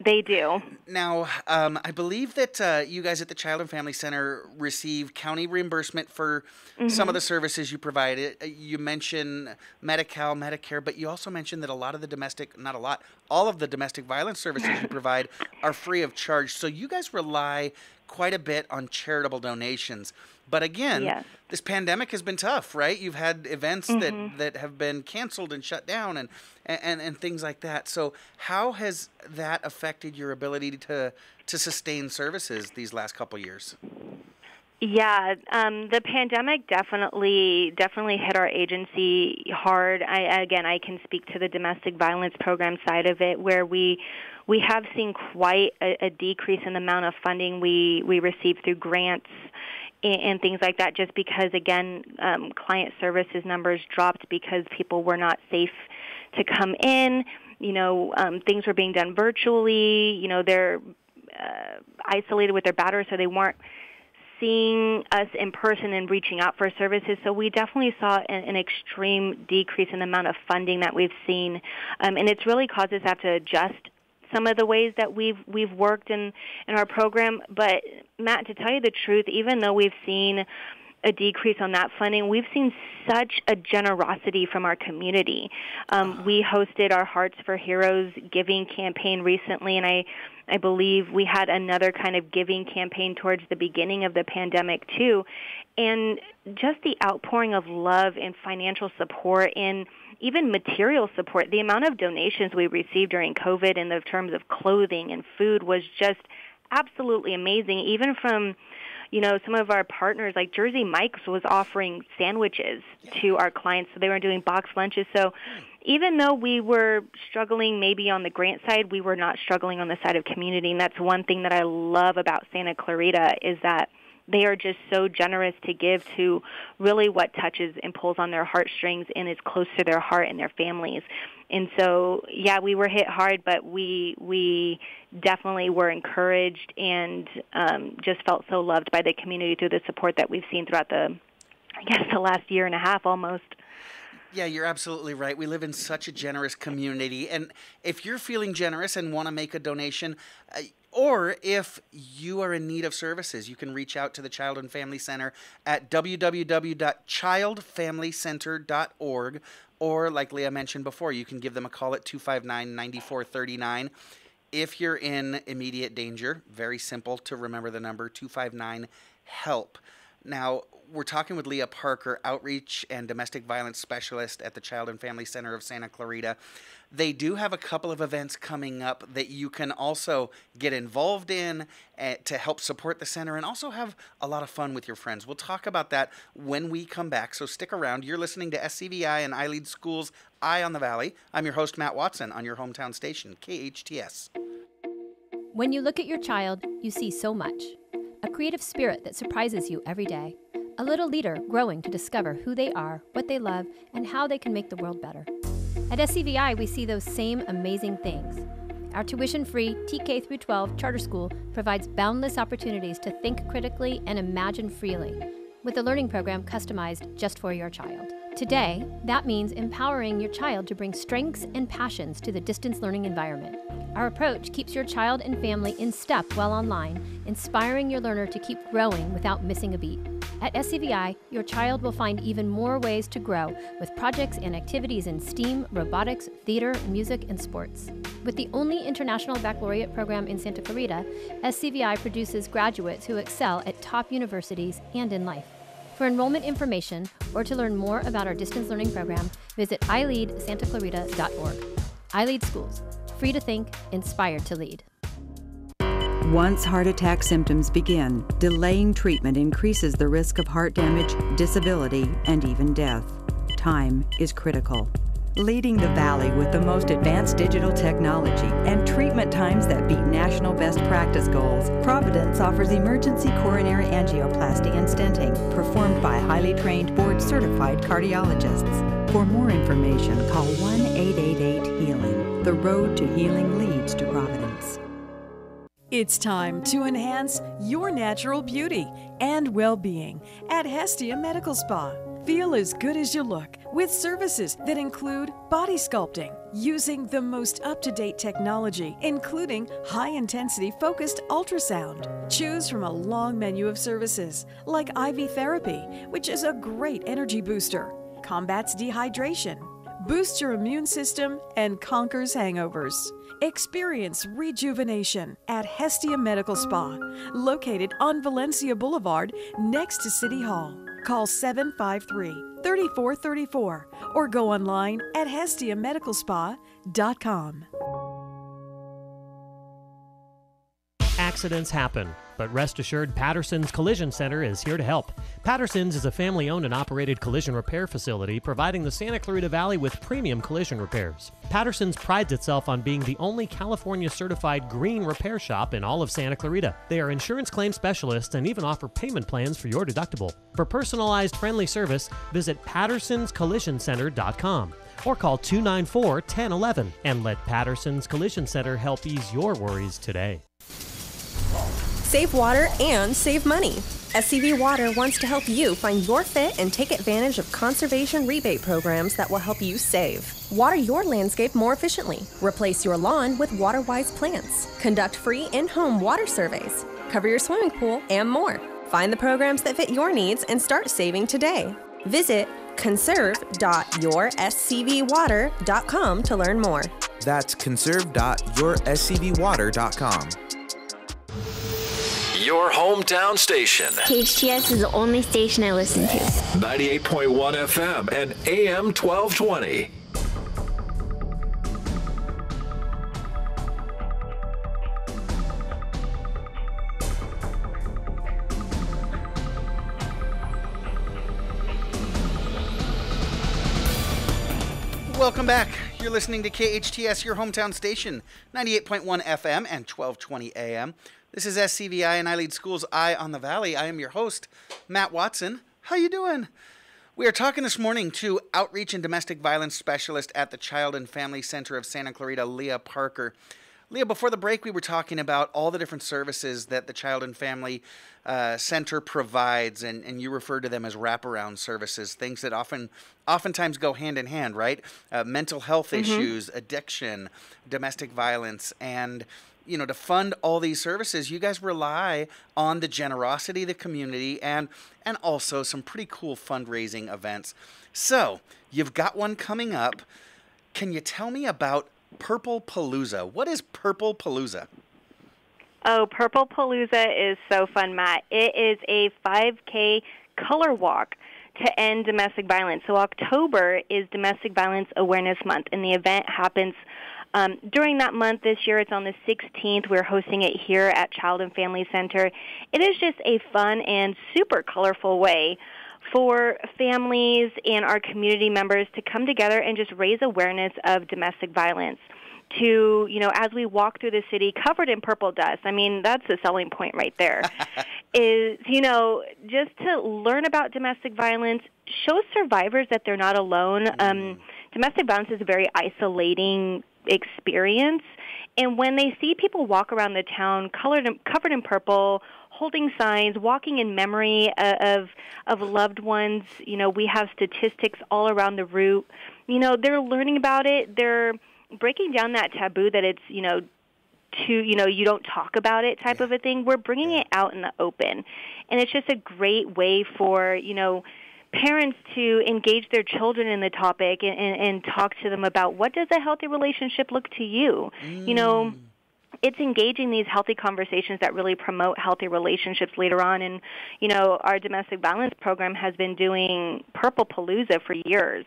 They do. Now, um, I believe that uh, you guys at the Child and Family Center receive county reimbursement for some of Mhm. the services you provide. Uh, You mentioned Medi-Cal, Medicare, but you also mentioned that a lot of the domestic, not a lot, all of the domestic violence services you provide are free of charge. So you guys rely quite a bit on charitable donations. But again, Yes. this pandemic has been tough, right? You've had events Mhm. that, that have been canceled and shut down and, and, and things like that. So how has that affected your ability to to sustain services these last couple years? Yeah, um, the pandemic definitely definitely hit our agency hard. I, again, I can speak to the domestic violence program side of it, where we we have seen quite a, a decrease in the amount of funding we we receive through grants and, things like that. Just because, again, um, client services numbers dropped because people were not safe to come in. You know, um, things were being done virtually. You know, they're uh, isolated with their batterers, so they weren't seeing us in person and reaching out for services. So we definitely saw an, an extreme decrease in the amount of funding that we've seen, um, and it's really caused us to have to adjust some of the ways that we've we've worked in in our program. But Matt, to tell you the truth, even though we've seen a decrease on that funding, we've seen such a generosity from our community. Um, we hosted our Hearts for Heroes giving campaign recently, and I, I believe we had another kind of giving campaign towards the beginning of the pandemic too. And just the outpouring of love and financial support and even material support, the amount of donations we received during COVID in the terms of clothing and food was just absolutely amazing, even from you know, some of our partners like Jersey Mike's was offering sandwiches to our clients, so they were doing box lunches. So even though we were struggling maybe on the grant side, we were not struggling on the side of community. And that's one thing that I love about Santa Clarita is that they are just so generous to give to really what touches and pulls on their heartstrings and is close to their heart and their families. And so, yeah, we were hit hard, but we we definitely were encouraged and um, just felt so loved by the community through the support that we've seen throughout the, I guess, the last year and a half almost. Yeah, you're absolutely right. We live in such a generous community. And if you're feeling generous and want to make a donation, uh, or if you are in need of services, you can reach out to the Child and Family Center at www.childfamilycenter.org. Or, like Leah mentioned before, you can give them a call at 259 9439. If you're in immediate danger, very simple to remember the number 259 HELP. Now, we're talking with Leah Parker, outreach and domestic violence specialist at the Child and Family Center of Santa Clarita. They do have a couple of events coming up that you can also get involved in uh, to help support the center and also have a lot of fun with your friends. We'll talk about that when we come back, so stick around. You're listening to SCVI and iLead Schools Eye on the Valley. I'm your host, Matt Watson, on your hometown station, KHTS. When you look at your child, you see so much a creative spirit that surprises you every day, a little leader growing to discover who they are, what they love, and how they can make the world better. At SCVI, we see those same amazing things. Our tuition free TK 12 charter school provides boundless opportunities to think critically and imagine freely, with a learning program customized just for your child. Today, that means empowering your child to bring strengths and passions to the distance learning environment. Our approach keeps your child and family in step while online, inspiring your learner to keep growing without missing a beat. At SCVI, your child will find even more ways to grow with projects and activities in STEAM, robotics, theater, music, and sports. With the only international baccalaureate program in Santa Clarita, SCVI produces graduates who excel at top universities and in life. For enrollment information or to learn more about our distance learning program, visit ileadsantaclarita.org. iLead Schools, free to think, inspired to lead. Once heart attack symptoms begin, delaying treatment increases the risk of heart damage, disability, and even death. Time is critical. Leading the Valley with the most advanced digital technology and treatment times that beat national best practice goals, Providence offers emergency coronary angioplasty and stenting performed by highly trained board certified cardiologists. For more information, call 1 888 HEALING. The road to healing leads to Providence. It's time to enhance your natural beauty and well being at Hestia Medical Spa. Feel as good as you look with services that include body sculpting using the most up to date technology, including high intensity focused ultrasound. Choose from a long menu of services like IV therapy, which is a great energy booster, combats dehydration, boosts your immune system, and conquers hangovers. Experience rejuvenation at Hestia Medical Spa, located on Valencia Boulevard next to City Hall. Call 753 3434 or go online at hestiamedicalspa.com. Accidents happen, but rest assured Patterson's Collision Center is here to help. Patterson's is a family owned and operated collision repair facility providing the Santa Clarita Valley with premium collision repairs. Patterson's prides itself on being the only California certified green repair shop in all of Santa Clarita. They are insurance claim specialists and even offer payment plans for your deductible. For personalized friendly service, visit pattersonscollisioncenter.com or call 294 1011 and let Patterson's Collision Center help ease your worries today. Save water and save money. SCV Water wants to help you find your fit and take advantage of conservation rebate programs that will help you save. Water your landscape more efficiently. Replace your lawn with water-wise plants. Conduct free in-home water surveys. Cover your swimming pool and more. Find the programs that fit your needs and start saving today. Visit conserve.yourscvwater.com to learn more. That's conserve.yourscvwater.com. Your hometown station. KHTS is the only station I listen to. 98.1 FM and AM 1220. Welcome back. You're listening to KHTS, your hometown station, 98.1 FM and 1220 AM. This is SCVI and iLead Schools Eye on the Valley. I am your host, Matt Watson. How you doing? We are talking this morning to outreach and domestic violence specialist at the Child and Family Center of Santa Clarita, Leah Parker. Leah, before the break, we were talking about all the different services that the Child and Family uh, Center provides, and, and you refer to them as wraparound services, things that often, oftentimes go hand in hand, right? Uh, mental health Mhm. issues, addiction, domestic violence, and you know to fund all these services, you guys rely on the generosity of the community and and also some pretty cool fundraising events. So you've got one coming up. Can you tell me about Purple Palooza? What is Purple Palooza? Oh, Purple Palooza is so fun, Matt. It is a 5K color walk to end domestic violence. So October is Domestic Violence Awareness Month, and the event happens um, during that month this year. It's on the 16th. We're hosting it here at Child and Family Center. It is just a fun and super colorful way for families and our community members to come together and just raise awareness of domestic violence to, you know, as we walk through the city covered in purple dust. I mean, that's the selling point right there. is, you know, just to learn about domestic violence, show survivors that they're not alone. Um, domestic violence is a very isolating experience. And when they see people walk around the town colored covered in purple, holding signs, walking in memory uh, of of loved ones, you know, we have statistics all around the route. You know, they're learning about it. They're breaking down that taboo that it's, you know, to you know you don't talk about it type of a thing we're bringing it out in the open and it's just a great way for you know parents to engage their children in the topic and, and, and talk to them about what does a healthy relationship look to you you know it's engaging these healthy conversations that really promote healthy relationships later on. And, you know, our domestic violence program has been doing Purple Palooza for years.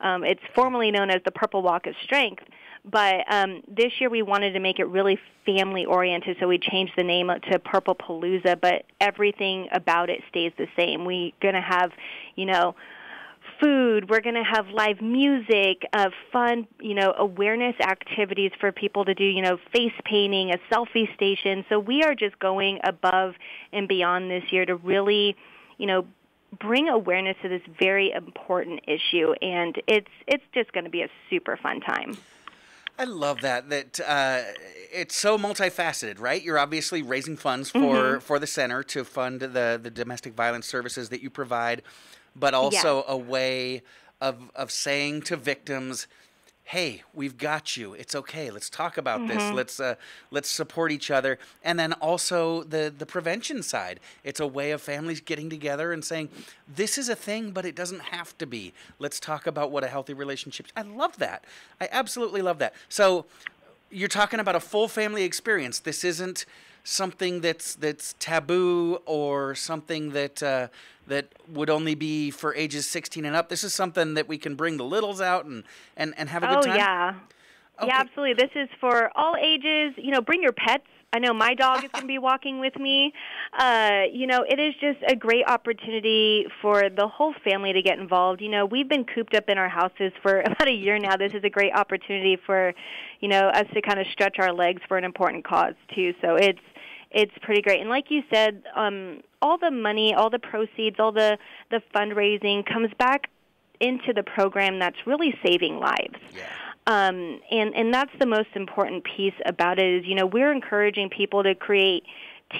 Um, it's formerly known as the Purple Walk of Strength. But um, this year we wanted to make it really family oriented, so we changed the name to Purple Palooza. But everything about it stays the same. We're going to have, you know, food. We're going to have live music, uh, fun, you know, awareness activities for people to do, you know, face painting, a selfie station. So we are just going above and beyond this year to really, you know, bring awareness to this very important issue and it's it's just going to be a super fun time. I love that. That uh, it's so multifaceted, right? You're obviously raising funds for Mhm. for the center to fund the the domestic violence services that you provide, but also a way of of saying to victims, "Hey, we've got you. It's okay. Let's talk about this. Mhm. Let's uh, let's support each other." And then also the the prevention side. It's a way of families getting together and saying, "This is a thing, but it doesn't have to be. Let's talk about what a healthy relationship." I love that. I absolutely love that. So you're talking about a full family experience. This isn't something that's that's taboo or something that uh, that would only be for ages 16 and up. This is something that we can bring the littles out and and, and have a oh good time. yeah. Yeah, absolutely. This is for all ages. You know, bring your pets. I know my dog is going to be walking with me. Uh, you know, it is just a great opportunity for the whole family to get involved. You know, we've been cooped up in our houses for about a year now. This is a great opportunity for, you know, us to kind of stretch our legs for an important cause too. So it's it's pretty great. And like you said, um, all the money, all the proceeds, all the the fundraising comes back into the program that's really saving lives. Um, and and that's the most important piece about it is you know we're encouraging people to create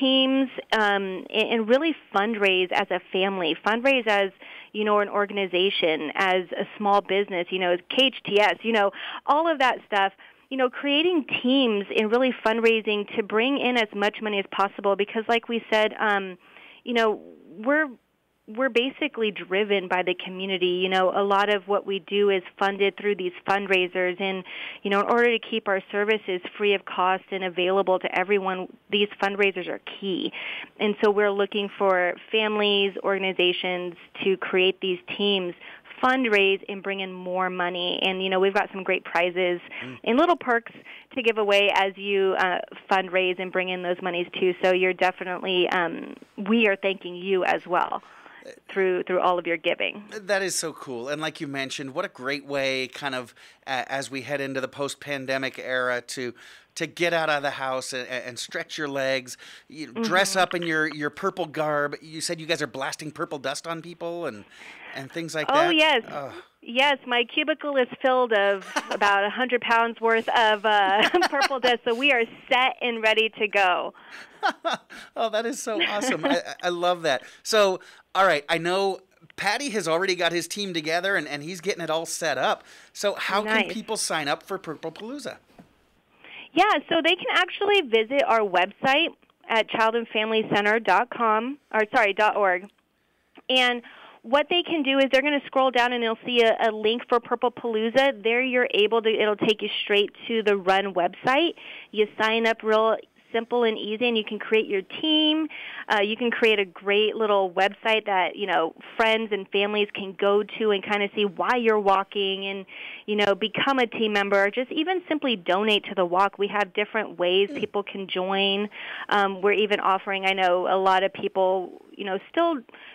teams um, and, and really fundraise as a family, fundraise as you know an organization, as a small business, you know, as KHTS, you know, all of that stuff. You know, creating teams and really fundraising to bring in as much money as possible because, like we said, um, you know, we're we're basically driven by the community. You know, a lot of what we do is funded through these fundraisers and, you know, in order to keep our services free of cost and available to everyone, these fundraisers are key. And so we're looking for families, organizations to create these teams fundraise and bring in more money and you know we've got some great prizes and little perks to give away as you uh, fundraise and bring in those monies too so you're definitely um, we are thanking you as well through through all of your giving. That is so cool. And like you mentioned, what a great way, kind of, uh, as we head into the post pandemic era, to to get out of the house and, and stretch your legs, you know, dress up in your, your purple garb. You said you guys are blasting purple dust on people and, and things like oh that. Oh, yes. Oh. Yes, my cubicle is filled of about a hundred pounds worth of uh, purple dust, so we are set and ready to go. oh, that is so awesome! I, I love that. So, all right, I know Patty has already got his team together and, and he's getting it all set up. So, how Nice. can people sign up for Purple Palooza? Yeah, so they can actually visit our website at childandfamilycenter.com or sorry, dot .org. And what they can do is they're going to scroll down and they'll see a, a link for Purple Palooza. There you're able to it'll take you straight to the Run website. You sign up real simple and easy and you can create your team. Uh, you can create a great little website that, you know, friends and families can go to and kind of see why you're walking and, you know, become a team member or just even simply donate to the walk. We have different ways people can join. Um, we're even offering, I know a lot of people, you know, still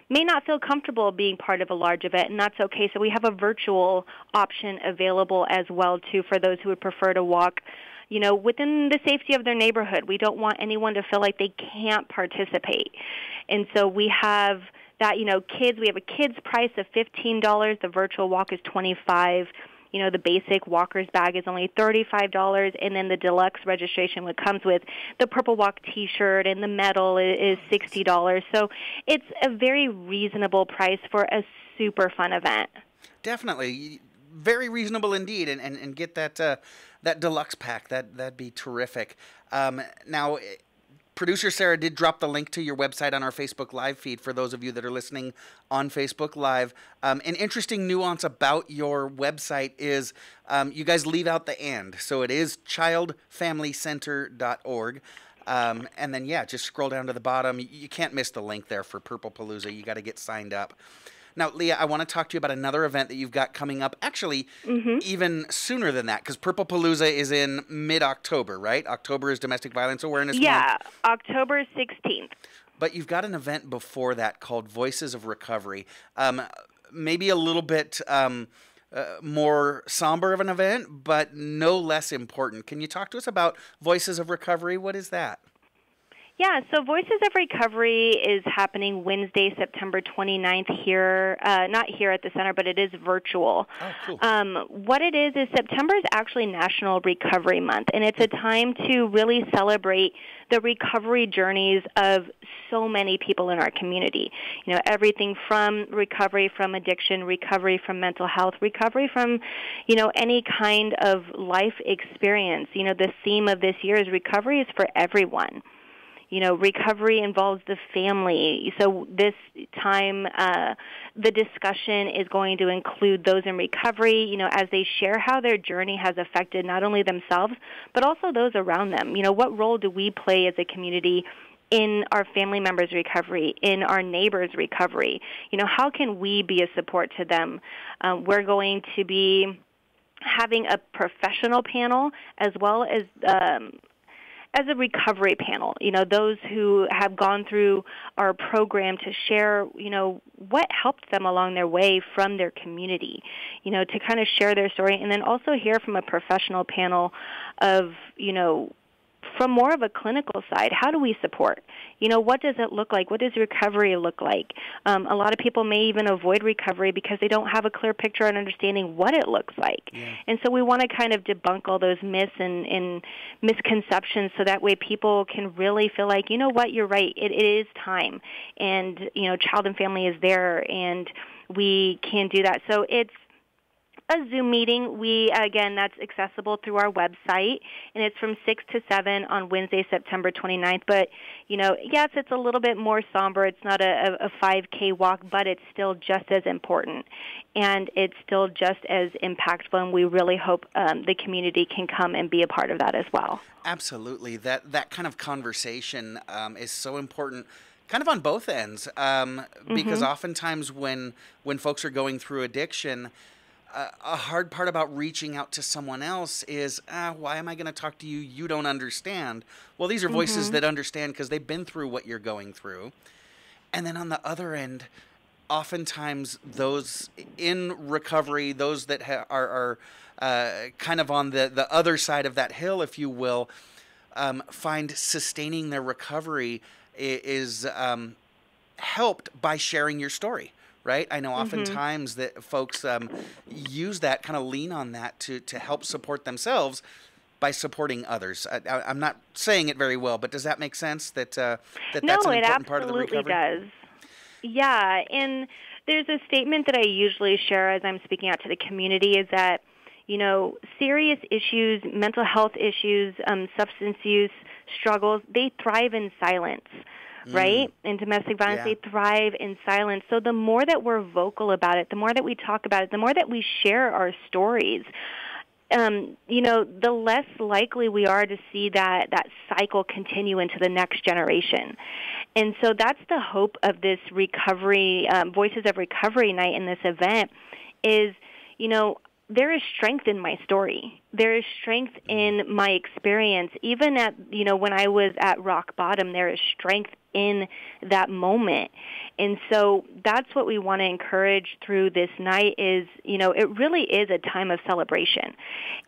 may not feel comfortable being part of a large event and that's okay. So we have a virtual option available as well too for those who would prefer to walk you know, within the safety of their neighborhood. We don't want anyone to feel like they can't participate. And so we have that, you know, kids, we have a kids price of $15, the virtual walk is 25 you know the basic walker's bag is only $35 and then the deluxe registration what comes with the purple walk t-shirt and the medal is $60 so it's a very reasonable price for a super fun event. Definitely, very reasonable indeed, and, and, and get that uh, that deluxe pack. That that'd be terrific. Um, now, eh, producer Sarah did drop the link to your website on our Facebook Live feed for those of you that are listening on Facebook Live. Um, an interesting nuance about your website is um, you guys leave out the and, so it is childfamilycenter.org. Um, and then, yeah, just scroll down to the bottom. You- You can't miss the link there for Purple Palooza. You got to get signed up. Now, Leah, I want to talk to you about another event that you've got coming up. Actually, even sooner than that, because Purple Palooza is in mid-October, right? October is Domestic Violence Awareness yeah Month. october 16th But you've got an event before that called Voices of Recovery. Um, maybe a little bit um, uh, more somber of an event, but no less important. Can you talk to us about Voices of Recovery? What is that? Yeah, so Voices of Recovery is happening Wednesday, September 29th here, uh, not here at the center, but it is virtual. Oh, cool. Um, what it is is September is actually National Recovery Month, and it's a time to really celebrate the recovery journeys of so many people in our community. You know, everything from recovery from addiction, recovery from mental health, recovery from, you know, any kind of life experience. You know, the theme of this year is recovery is for everyone you know recovery involves the family. So this time uh, the discussion is going to include those in recovery you know as they share how their journey has affected not only themselves but also those around them. You know what role do we play as a community in our family members recovery in our neighbors recovery? You know how can we be a support to them? Um, we're going to be having a professional panel as well as um, as a recovery panel, you know, those who have gone through our program to share, you know, what helped them along their way from their community, you know, to kind of share their story and then also hear from a professional panel of, you know, from more of a clinical side, how do we support? You know, what does it look like? What does recovery look like? Um, a lot of people may even avoid recovery because they don't have a clear picture and understanding what it looks like. And so we want to kind of debunk all those myths and, and misconceptions so that way people can really feel like, you know what, you're right, it, it is time. And, you know, child and family is there and we can do that. So it's a Zoom meeting. We again, that's accessible through our website, and it's from six to seven on Wednesday, September 29th. But you know, yes, it's a little bit more somber. It's not a, a 5K walk, but it's still just as important, and it's still just as impactful. And we really hope um, the community can come and be a part of that as well. Absolutely. That that kind of conversation um, is so important. Kind of on both ends, um, because Mhm. oftentimes when when folks are going through addiction, a hard part about reaching out to someone else is, ah, why am I going to talk to you? You don't understand. Well, these are voices Mhm. that understand because they've been through what you're going through. And then on the other end, oftentimes those in recovery, those that ha- are, are uh, kind of on the, the other side of that hill, if you will, um, find sustaining their recovery is um, helped by sharing your story, right? I know Mhm. oftentimes that folks um, use that, kind of lean on that to, to help support themselves by supporting others. I, I, I'm not saying it very well, but does that make sense that, uh, that no, that's an it important part of the absolutely recovery? does. Yeah, and there's a statement that I usually share as I'm speaking out to the community is that you know serious issues, mental health issues, um, substance use struggles, they thrive in silence. Mm. Right? In domestic violence, Yeah. they thrive in silence. So the more that we're vocal about it, the more that we talk about it, the more that we share our stories, um, you know, the less likely we are to see that that cycle continue into the next generation. And so that's the hope of this recovery, um, Voices of Recovery night in this event is, you know, there is strength in my story. There is strength mm-hmm. in my experience. Even at, you know, when I was at rock bottom, there is strength in that moment. And so that's what we want to encourage through this night is, you know, it really is a time of celebration.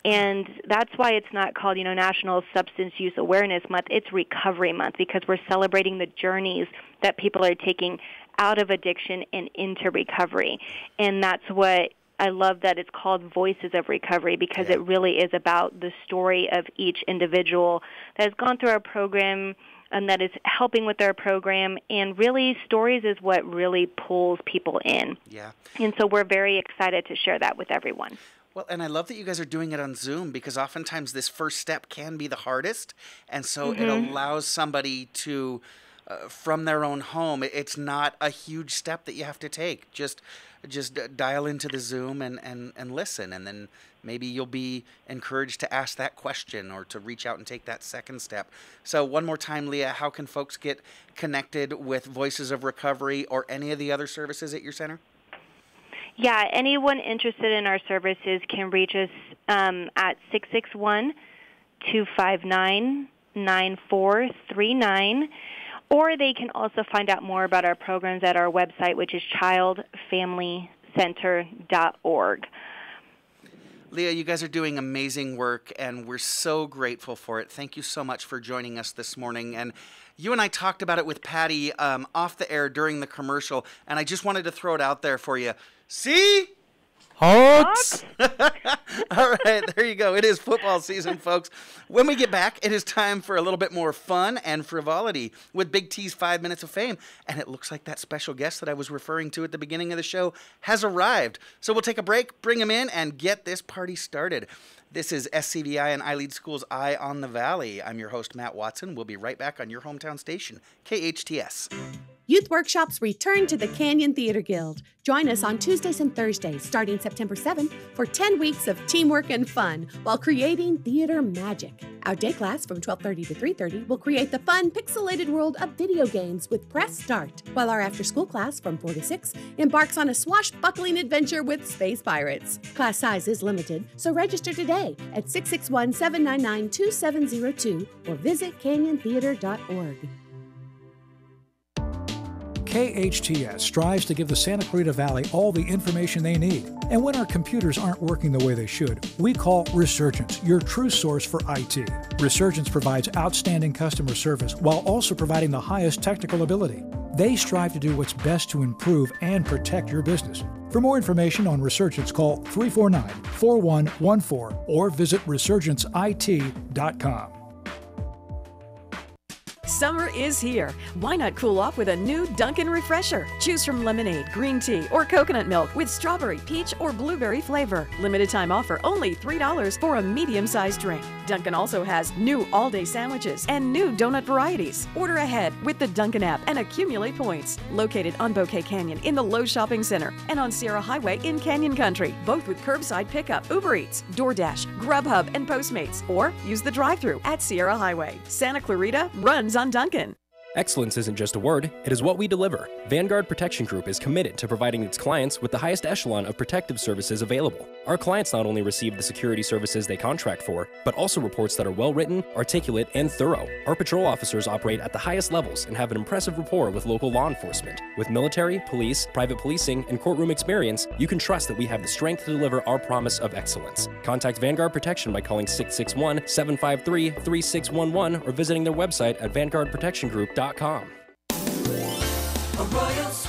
And that's why it's not called, you know, National Substance Use Awareness Month. It's Recovery Month because we're celebrating the journeys that people are taking out of addiction and into recovery. And that's what I love that it's called Voices of Recovery because it really is about the story of each individual that has gone through our program and that is helping with our program. And really, stories is what really pulls people in. Yeah. And so we're very excited to share that with everyone. Well, and I love that you guys are doing it on Zoom because oftentimes this first step can be the hardest. And so it Mhm. allows somebody to, uh, from their own home, it's not a huge step that you have to take. Just just dial into the Zoom and, and, and listen. And then maybe you'll be encouraged to ask that question or to reach out and take that second step. So, one more time, Leah, how can folks get connected with Voices of Recovery or any of the other services at your center? Yeah, anyone interested in our services can reach us um, at 661 259 9439. Or they can also find out more about our programs at our website, which is childfamilycenter.org. Leah, you guys are doing amazing work, and we're so grateful for it. Thank you so much for joining us this morning. And you and I talked about it with Patty um, off the air during the commercial, and I just wanted to throw it out there for you. See? Hawks. All right, there you go. It is football season, folks. When we get back, it is time for a little bit more fun and frivolity with Big T's Five Minutes of Fame. And it looks like that special guest that I was referring to at the beginning of the show has arrived. So we'll take a break, bring him in, and get this party started. This is SCVI and iLead Schools Eye on the Valley. I'm your host, Matt Watson. We'll be right back on your hometown station, KHTS. Youth workshops return to the Canyon Theater Guild. Join us on Tuesdays and Thursdays starting September 7th for 10 weeks of teamwork and fun while creating theater magic. Our day class from 12:30 to 3:30 will create the fun pixelated world of video games with Press Start, while our after-school class from 4 to 6 embarks on a swashbuckling adventure with space pirates. Class size is limited, so register today at 661-799-2702 or visit canyontheater.org. KHTS strives to give the Santa Clarita Valley all the information they need. And when our computers aren't working the way they should, we call Resurgence your true source for IT. Resurgence provides outstanding customer service while also providing the highest technical ability. They strive to do what's best to improve and protect your business. For more information on Resurgence, call 349 4114 or visit resurgenceit.com. Summer is here. Why not cool off with a new Dunkin' Refresher? Choose from lemonade, green tea, or coconut milk with strawberry, peach, or blueberry flavor. Limited time offer only $3 for a medium sized drink. Dunkin' also has new all day sandwiches and new donut varieties. Order ahead with the Dunkin' app and accumulate points. Located on Bouquet Canyon in the Low Shopping Center and on Sierra Highway in Canyon Country, both with curbside pickup, Uber Eats, DoorDash, Grubhub, and Postmates. Or use the drive through at Sierra Highway. Santa Clarita runs on Dunkin'. Excellence isn't just a word, it is what we deliver. Vanguard Protection Group is committed to providing its clients with the highest echelon of protective services available. Our clients not only receive the security services they contract for, but also reports that are well written, articulate, and thorough. Our patrol officers operate at the highest levels and have an impressive rapport with local law enforcement. With military, police, private policing, and courtroom experience, you can trust that we have the strength to deliver our promise of excellence. Contact Vanguard Protection by calling 661 753 3611 or visiting their website at vanguardprotectiongroup.com.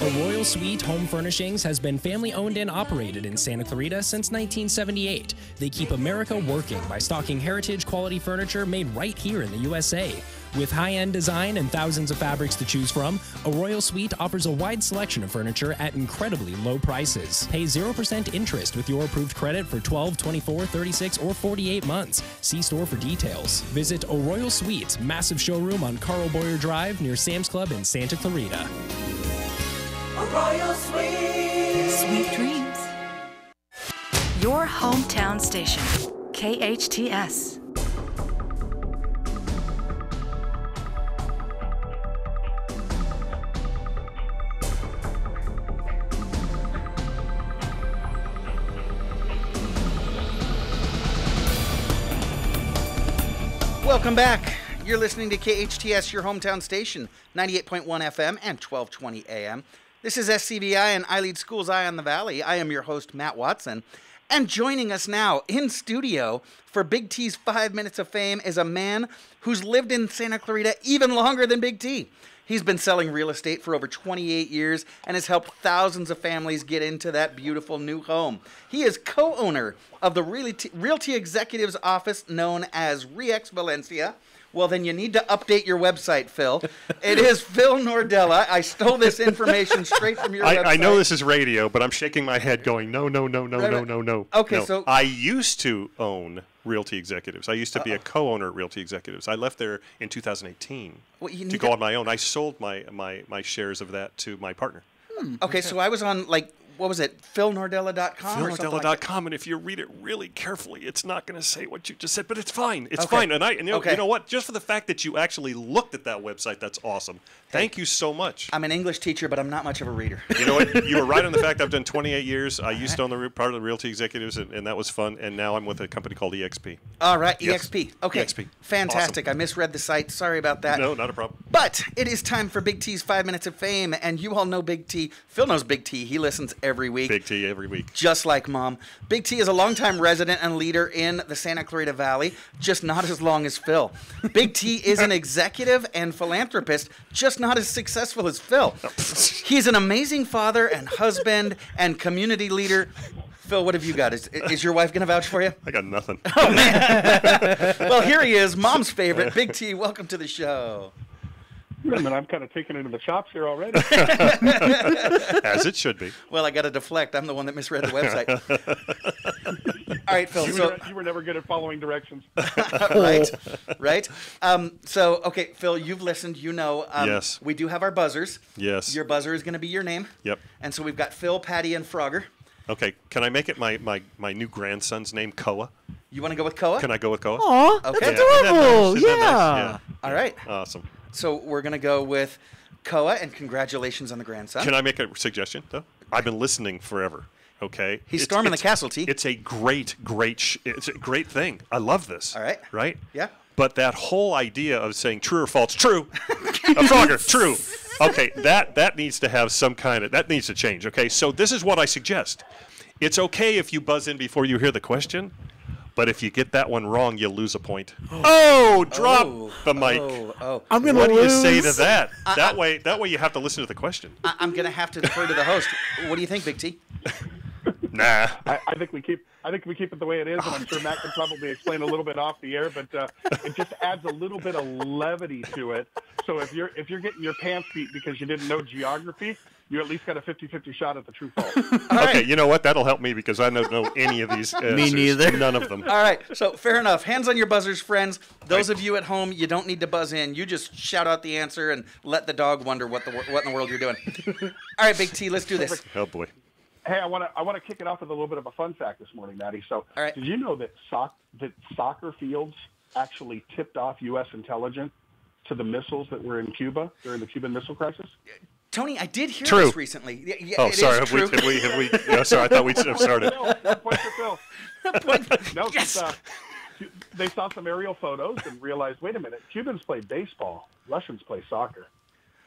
A royal Suite Home Furnishings has been family owned and operated in Santa Clarita since 1978. They keep America working by stocking heritage quality furniture made right here in the USA. With high end design and thousands of fabrics to choose from, a Royal Suite offers a wide selection of furniture at incredibly low prices. Pay 0% interest with your approved credit for 12, 24, 36, or 48 months. See store for details. Visit A Royal Suite, massive showroom on Carl Boyer Drive near Sam's Club in Santa Clarita. A royal suite. Sweet dreams. Your hometown station, KHTS. Welcome back. You're listening to KHTS, your hometown station, 98.1 FM and 1220 AM. This is SCVI and iLead Schools Eye on the Valley. I am your host, Matt Watson. And joining us now in studio for Big T's Five Minutes of Fame is a man who's lived in Santa Clarita even longer than Big T. He's been selling real estate for over 28 years and has helped thousands of families get into that beautiful new home. He is co owner of the Realty, Realty Executives Office known as Rex Valencia. Well, then you need to update your website, Phil. It is Phil Nordella. I stole this information straight from your I, website. I know this is radio, but I'm shaking my head going, no, no, no, no, Right, no, no, no. Okay, no. so- I used to own Realty Executives. I used to be a co-owner at Realty Executives. I left there in 2018 Well, you to go to- on my own. I sold my, my, my shares of that to my partner. Hmm, Okay, so I was on, like, what was it, philnordella.com or something like that? PhilNordella.com, and if you read it really carefully, it's not going to say what you just said, but it's fine. It's Okay. fine. And I, and you, know, Okay. you know what? Just for the fact that you actually looked at that website, that's awesome. Thank you so much. I'm an English teacher, but I'm not much of a reader. You know what? You were right on the fact I've done 28 years. I used to own the re- part of the Realty Executives, and, and that was fun. And now I'm with a company called EXP. All right, Yes. EXP. Okay, EXP. fantastic. I misread the site. Sorry about that. No, not a problem. But it is time for Big T's Five Minutes of Fame, and you all know Big T. Phil knows Big T. He listens every week. Big T every week. Just like mom. Big T is a longtime resident and leader in the Santa Clarita Valley, just not as long as Phil. Big T is an executive and philanthropist, just not as successful as Phil. He's an amazing father and husband and community leader. Phil, what have you got? Is, is your wife going to vouch for you? I got nothing. Oh, man. well, here he is, mom's favorite, Big T. Welcome to the show. Wait a I'm kind of taken into the shops here already. As it should be. Well, I got to deflect. I'm the one that misread the website. All right, Phil. you, So, were, you were never good at following directions. right, right. Um, so, okay, Phil, you've listened. You know, um, Yes. we do have our buzzers. Yes. Your buzzer is going to be your name. Yep. And so we've got Phil, Patty, and Frogger. Okay, can I make it my, my, my new grandson's name, Koa? You want to go with Koa? Can I go with Koa? Aw, that's adorable. Isn't that nice? Isn't that Yeah. All right. Awesome. So we're going to go with Koa, and congratulations on the grandson. Can I make a suggestion, though? I've been listening forever. Okay. He's It's- storming the castle, T. It's a great, great, sh- it's a great thing. I love this. All right. Right. Yeah. But that whole idea of saying true or false, true, a Frogger, true. Okay, that that needs to have some kind of that needs to change. Okay, so this is what I suggest. It's okay if you buzz in before you hear the question, but if you get that one wrong, you lose a point. Oh, drop Oh, the oh, mic. oh, oh. I'm gonna What do you say to that? I- that I- way, that way you have to listen to the question. I- I'm going to have to defer to the host. What do you think, Big T? Nah. I, I think we keep. I think we keep it the way it is, and I'm sure Matt can probably explain a little bit off the air, but uh, it just adds a little bit of levity to it. So if you're if you're getting your pants beat because you didn't know geography, you at least got a 50-50 shot at the true false. okay, you know what? That'll help me because I don't know any of these. answers. me neither. None of them. All right, so fair enough. Hands on your buzzers, friends. Those of you at home, you don't need to buzz in. You just shout out the answer and let the dog wonder what the what in the world you're doing. All right, Big T, let's do this. Oh boy. Hey, I want to I want to kick it off with a little bit of a fun fact this morning, Maddie. So, did you know that soc- that soccer fields actually tipped off U.S. intelligence to the missiles that were in Cuba during the Cuban Missile Crisis? Tony, I did hear True. this recently. Y- yeah, Oh, it is sorry. Have true. we, have we? Have we? Yeah, sorry. I thought we'd have started. One point for Phil. no, yes. uh, they saw some aerial photos and realized, wait a minute, Cubans play baseball, Russians play soccer.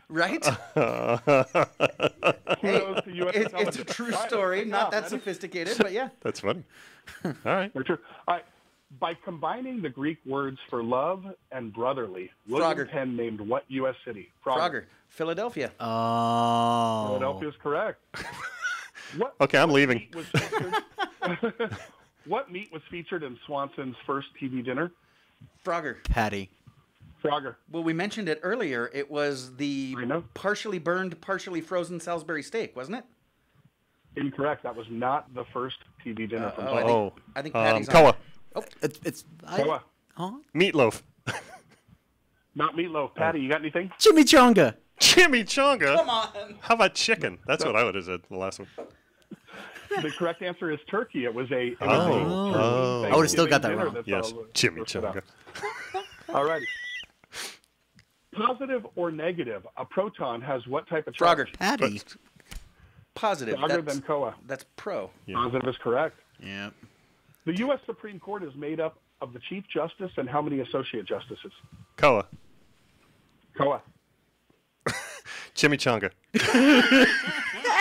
Right? Hey, Kudos it- it's a true story, not kick that off, Maddie. sophisticated, but yeah. That's funny. All right. Very true. All right. By combining the Greek words for love and brotherly, William Frogger. Penn named what U.S. city? Frogger. Philadelphia. Oh. Philadelphia is correct. what, Okay, I'm leaving. meat featured- what meat was featured in Swanson's first TV dinner? Frogger. Patty. Frogger. Well, we mentioned it earlier. It was the partially burned, partially frozen Salisbury steak, wasn't it? Incorrect. That was not the first TV dinner Uh, from oh, I think- Oh, I think um, Patty's on Koa. it. Oh, It's, it's I, Koa. huh? Meatloaf. Not meatloaf. Patty, you got anything? Chimichanga. Chimichanga. Come on. How about chicken? That's what I would have said the last one. The correct answer is turkey. It was a. It was Oh. a Oh. I would've still got that wrong. Yes, all- chimichanga. All righty. Positive or negative? A proton has what type of charge? Frogger. Patty. Positive. Frogger That's, than Koa. that's pro. Positive is correct. Yeah. The U.S. Supreme Court is made up of the Chief Justice and how many Associate Justices? Koa. Koa. Chimichanga.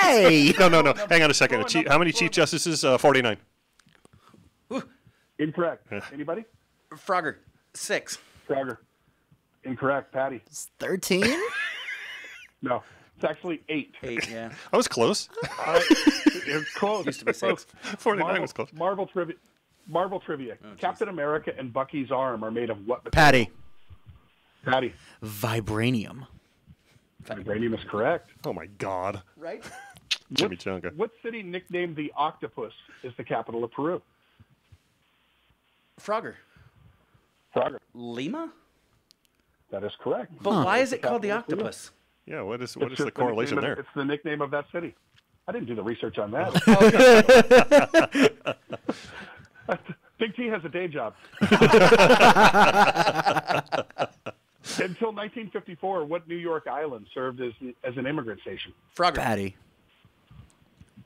Hey. No, no, no. Hang on a second. A chief, how many Chief Justices? Uh, 49. Incorrect. Anybody? Frogger. Six. Frogger. Incorrect. Patty. It's Thirteen. No. It's actually eight. Eight, yeah. I was close. All right. You're close. Used to be Close. six. 49 Marvel, was close. Marvel trivia. Marvel trivia. Oh, Captain America and Bucky's arm are made of what? material? Patty. Patty. Vibranium. Vibranium is correct. Oh, my God. Right? Chimichanga. What city nicknamed the Octopus is the capital of Peru? Frogger. Frogger. Lima? That is correct. But why is it called the capital of octopus? Yeah, what is what It's is the correlation nickname there? of- It's the nickname of that city. I didn't do the research on that. Oh, Big T has a day job. Until 1954, what New York island served as as an immigrant station? Frogger. Patty.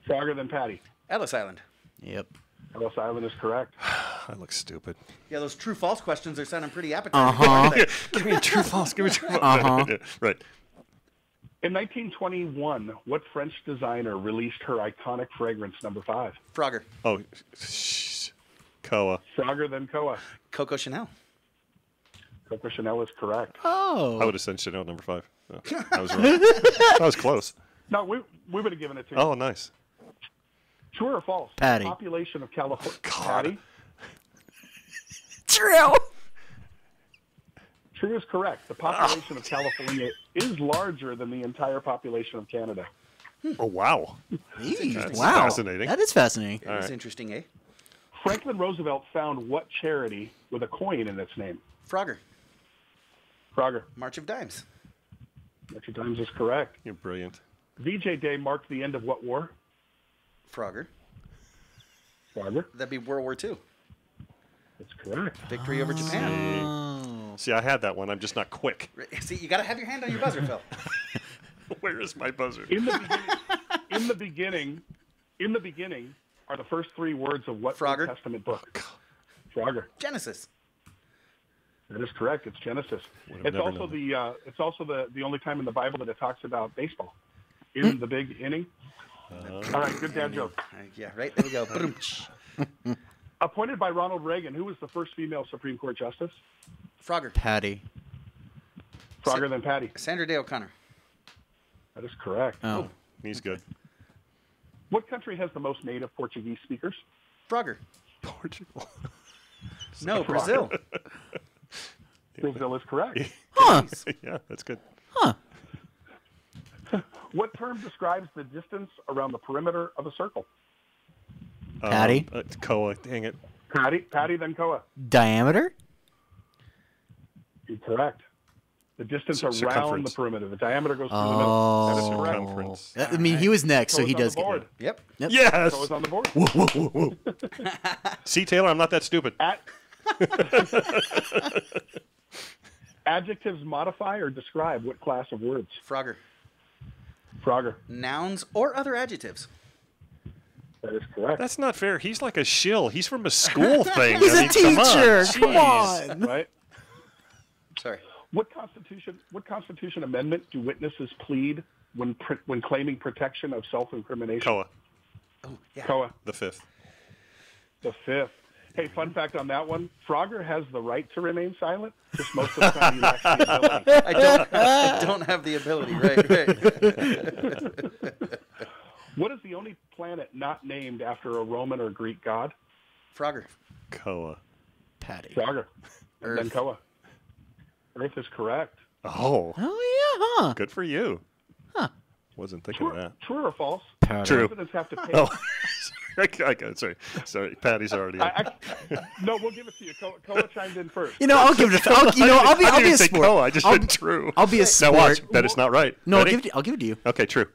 Frogger than Patty. Ellis Island. Yep. Ellis Island is correct. I look stupid. Yeah, those true false questions are sounding pretty appetizing. Uh-huh. Give me a true false. Give me a true false. Uh-huh. Right. In 1921, what French designer released her iconic fragrance number five? Frogger. Oh, shh. Koa. Frogger than Koa. Coco Chanel. Coco Chanel is correct. Oh. I would have said Chanel number five. No, I was wrong. that was close. No, we we would have given it to you. Oh, nice. True or false? Patty. The population of California. God. Patty. True. True is correct. The population of California is larger than the entire population of Canada. Oh, wow. That's wow. fascinating. That is fascinating. All That's right. interesting, eh? Franklin Roosevelt found what charity with a coin in its name? Frogger. Frogger. March of Dimes. March of Dimes is correct. You're brilliant. VJ Day marked the end of what war? Frogger. Frogger. That'd be World War II. That's correct. Victory over Japan. Oh. See, I had that one. I'm just not quick. See, you got to have your hand on your buzzer, Phil. Where is my buzzer? In the beginning, in the beginning, in the beginning are the first three words of what Frogger. Old Testament book? Frogger. Genesis. That is correct. It's Genesis. It's also the uh, it's also the the only time in the Bible that it talks about baseball in the big inning. All right, good dad joke. Uh, yeah, right. There we go. Boom. Appointed by Ronald Reagan, who was the first female Supreme Court justice? Frogger. Patty. Frogger than Patty. Sandra Day O'Connor. That is correct. Oh. He's good. What country has the most native Portuguese speakers? Frogger. Portugal. No, Brazil. Brazil is correct. Huh. yeah, that's good. Huh. What term describes the distance around the perimeter of a circle? Patty? Um, uh, Koa. Dang it. Patty, Patty, then Koa. Diameter. You're correct. The distance Cir- around the perimeter. The diameter goes through the middle. That is Oh. correct. Circumference. I mean, he was next, so Koa's he does get board. it. Yep. Yep. Yes. Koa's on the board. Whoa, whoa, whoa, whoa. See, Taylor, I'm not that stupid. At- Adjectives modify or describe what class of words? Frogger. Frogger. Nouns or other adjectives. That is correct. That's not fair. He's like a shill. He's from a school thing. He's I a mean, come on. teacher. Come on. right. Sorry. What constitution? What constitution amendment do witnesses plead when pr- when claiming protection of self-incrimination? Koa. Oh, yeah. Koa. The fifth. The fifth. Hey, fun fact on that one: Frogger has the right to remain silent. Just most of the time, he lacks the ability. I don't, I don't have the ability. Right, right. What is the only planet not named after a Roman or Greek god? Frogger. Koa. Patty. Frogger. And then Earth. Koa. Earth is correct. Oh. Oh yeah, huh? Good for you. Huh. Wasn't thinking True, of that. true or false? True. Presidents have to pay. Oh, I got. Sorry, sorry. Patty's already. I, I, no, we'll give it to you. Koa, Koa chimed in first. You know, I'll give it. A, I'll, you know, I'll be. I I'll be a sport. Koa, I just I'll, said true. I'll be a Now sport. watch. Bet it's not right. No, I'll give it. I'll give it to you. Okay, true.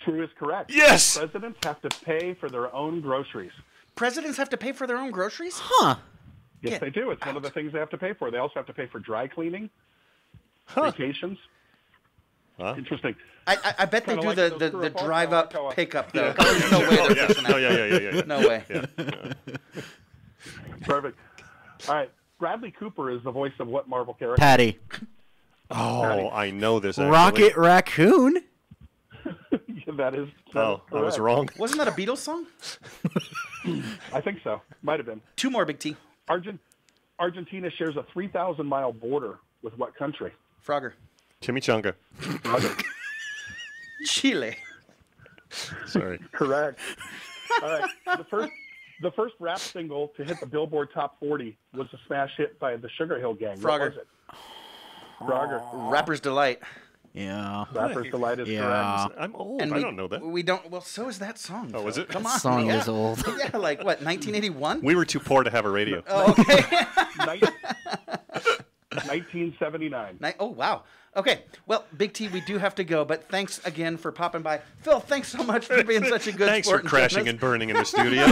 True is correct. Yes! Presidents have to pay for their own groceries. Presidents have to pay for their own groceries? Huh. Yes, Get they do. It's one of the things they have to pay for. They also have to pay for dry cleaning, vacations. Huh? Interesting. I, I, I bet they Kinda do like the, the, the drive up Koa. pickup though. Yeah. There's no way they're Yeah. pushing Oh, yeah, yeah, yeah, yeah, yeah. No way. Yeah. Perfect. All right. Bradley Cooper is the voice of what Marvel character? Patty. Oh, I know this. Actually. Rocket Raccoon. Yeah, that is. that Oh, is I was wrong. Wasn't that a Beatles song? I think so. Might have been. Two more, Big T. Argent- Argentina shares a 3,000 mile border with what country? Frogger. Chimichanga. Frogger. Chile. Sorry. Correct. All right. The first, the first rap single to hit the Billboard Top 40 was a smash hit by the Sugar Hill Gang. What Frogger. was it? Frogger. Rapper's Delight. Yeah. Rapper's Delight is Yeah. correct. I'm old. And I we, don't know that. We don't. Well, so is that song. Oh, is it? Come That on. song yeah. is old. Yeah, like what? 1981. We were too poor to have a radio. Oh, okay. 1979. Oh wow. Okay. Well, Big T, we do have to go, but thanks again for popping by. Phil, thanks so much for being such a good Thanks sport for crashing and burning in the studio.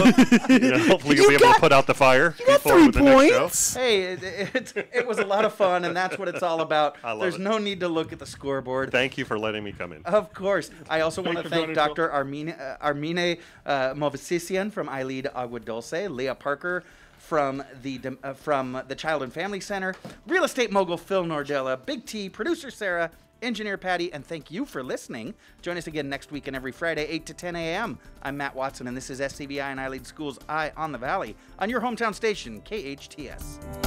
you know, hopefully you'll You be able to put out the fire You got before three with the next show. points. Hey, it, it, it was a lot of fun, and that's what it's all about. I love There's it. no need to look at the scoreboard. Thank you for letting me come in. Of course. I also want to thank Dr. Armine, uh, Armine uh, Movsisyan from iLead Agua Dulce, Leah Parker from the uh, from the Child and Family Center, real estate mogul Phil Nordella, Big T, producer Sarah, engineer Patty, and thank you for listening. Join us again next week and every Friday, 8 to 10 a.m. I'm Matt Watson, and this is SCVI and iLead Schools Eye on the Valley on your hometown station, KHTS.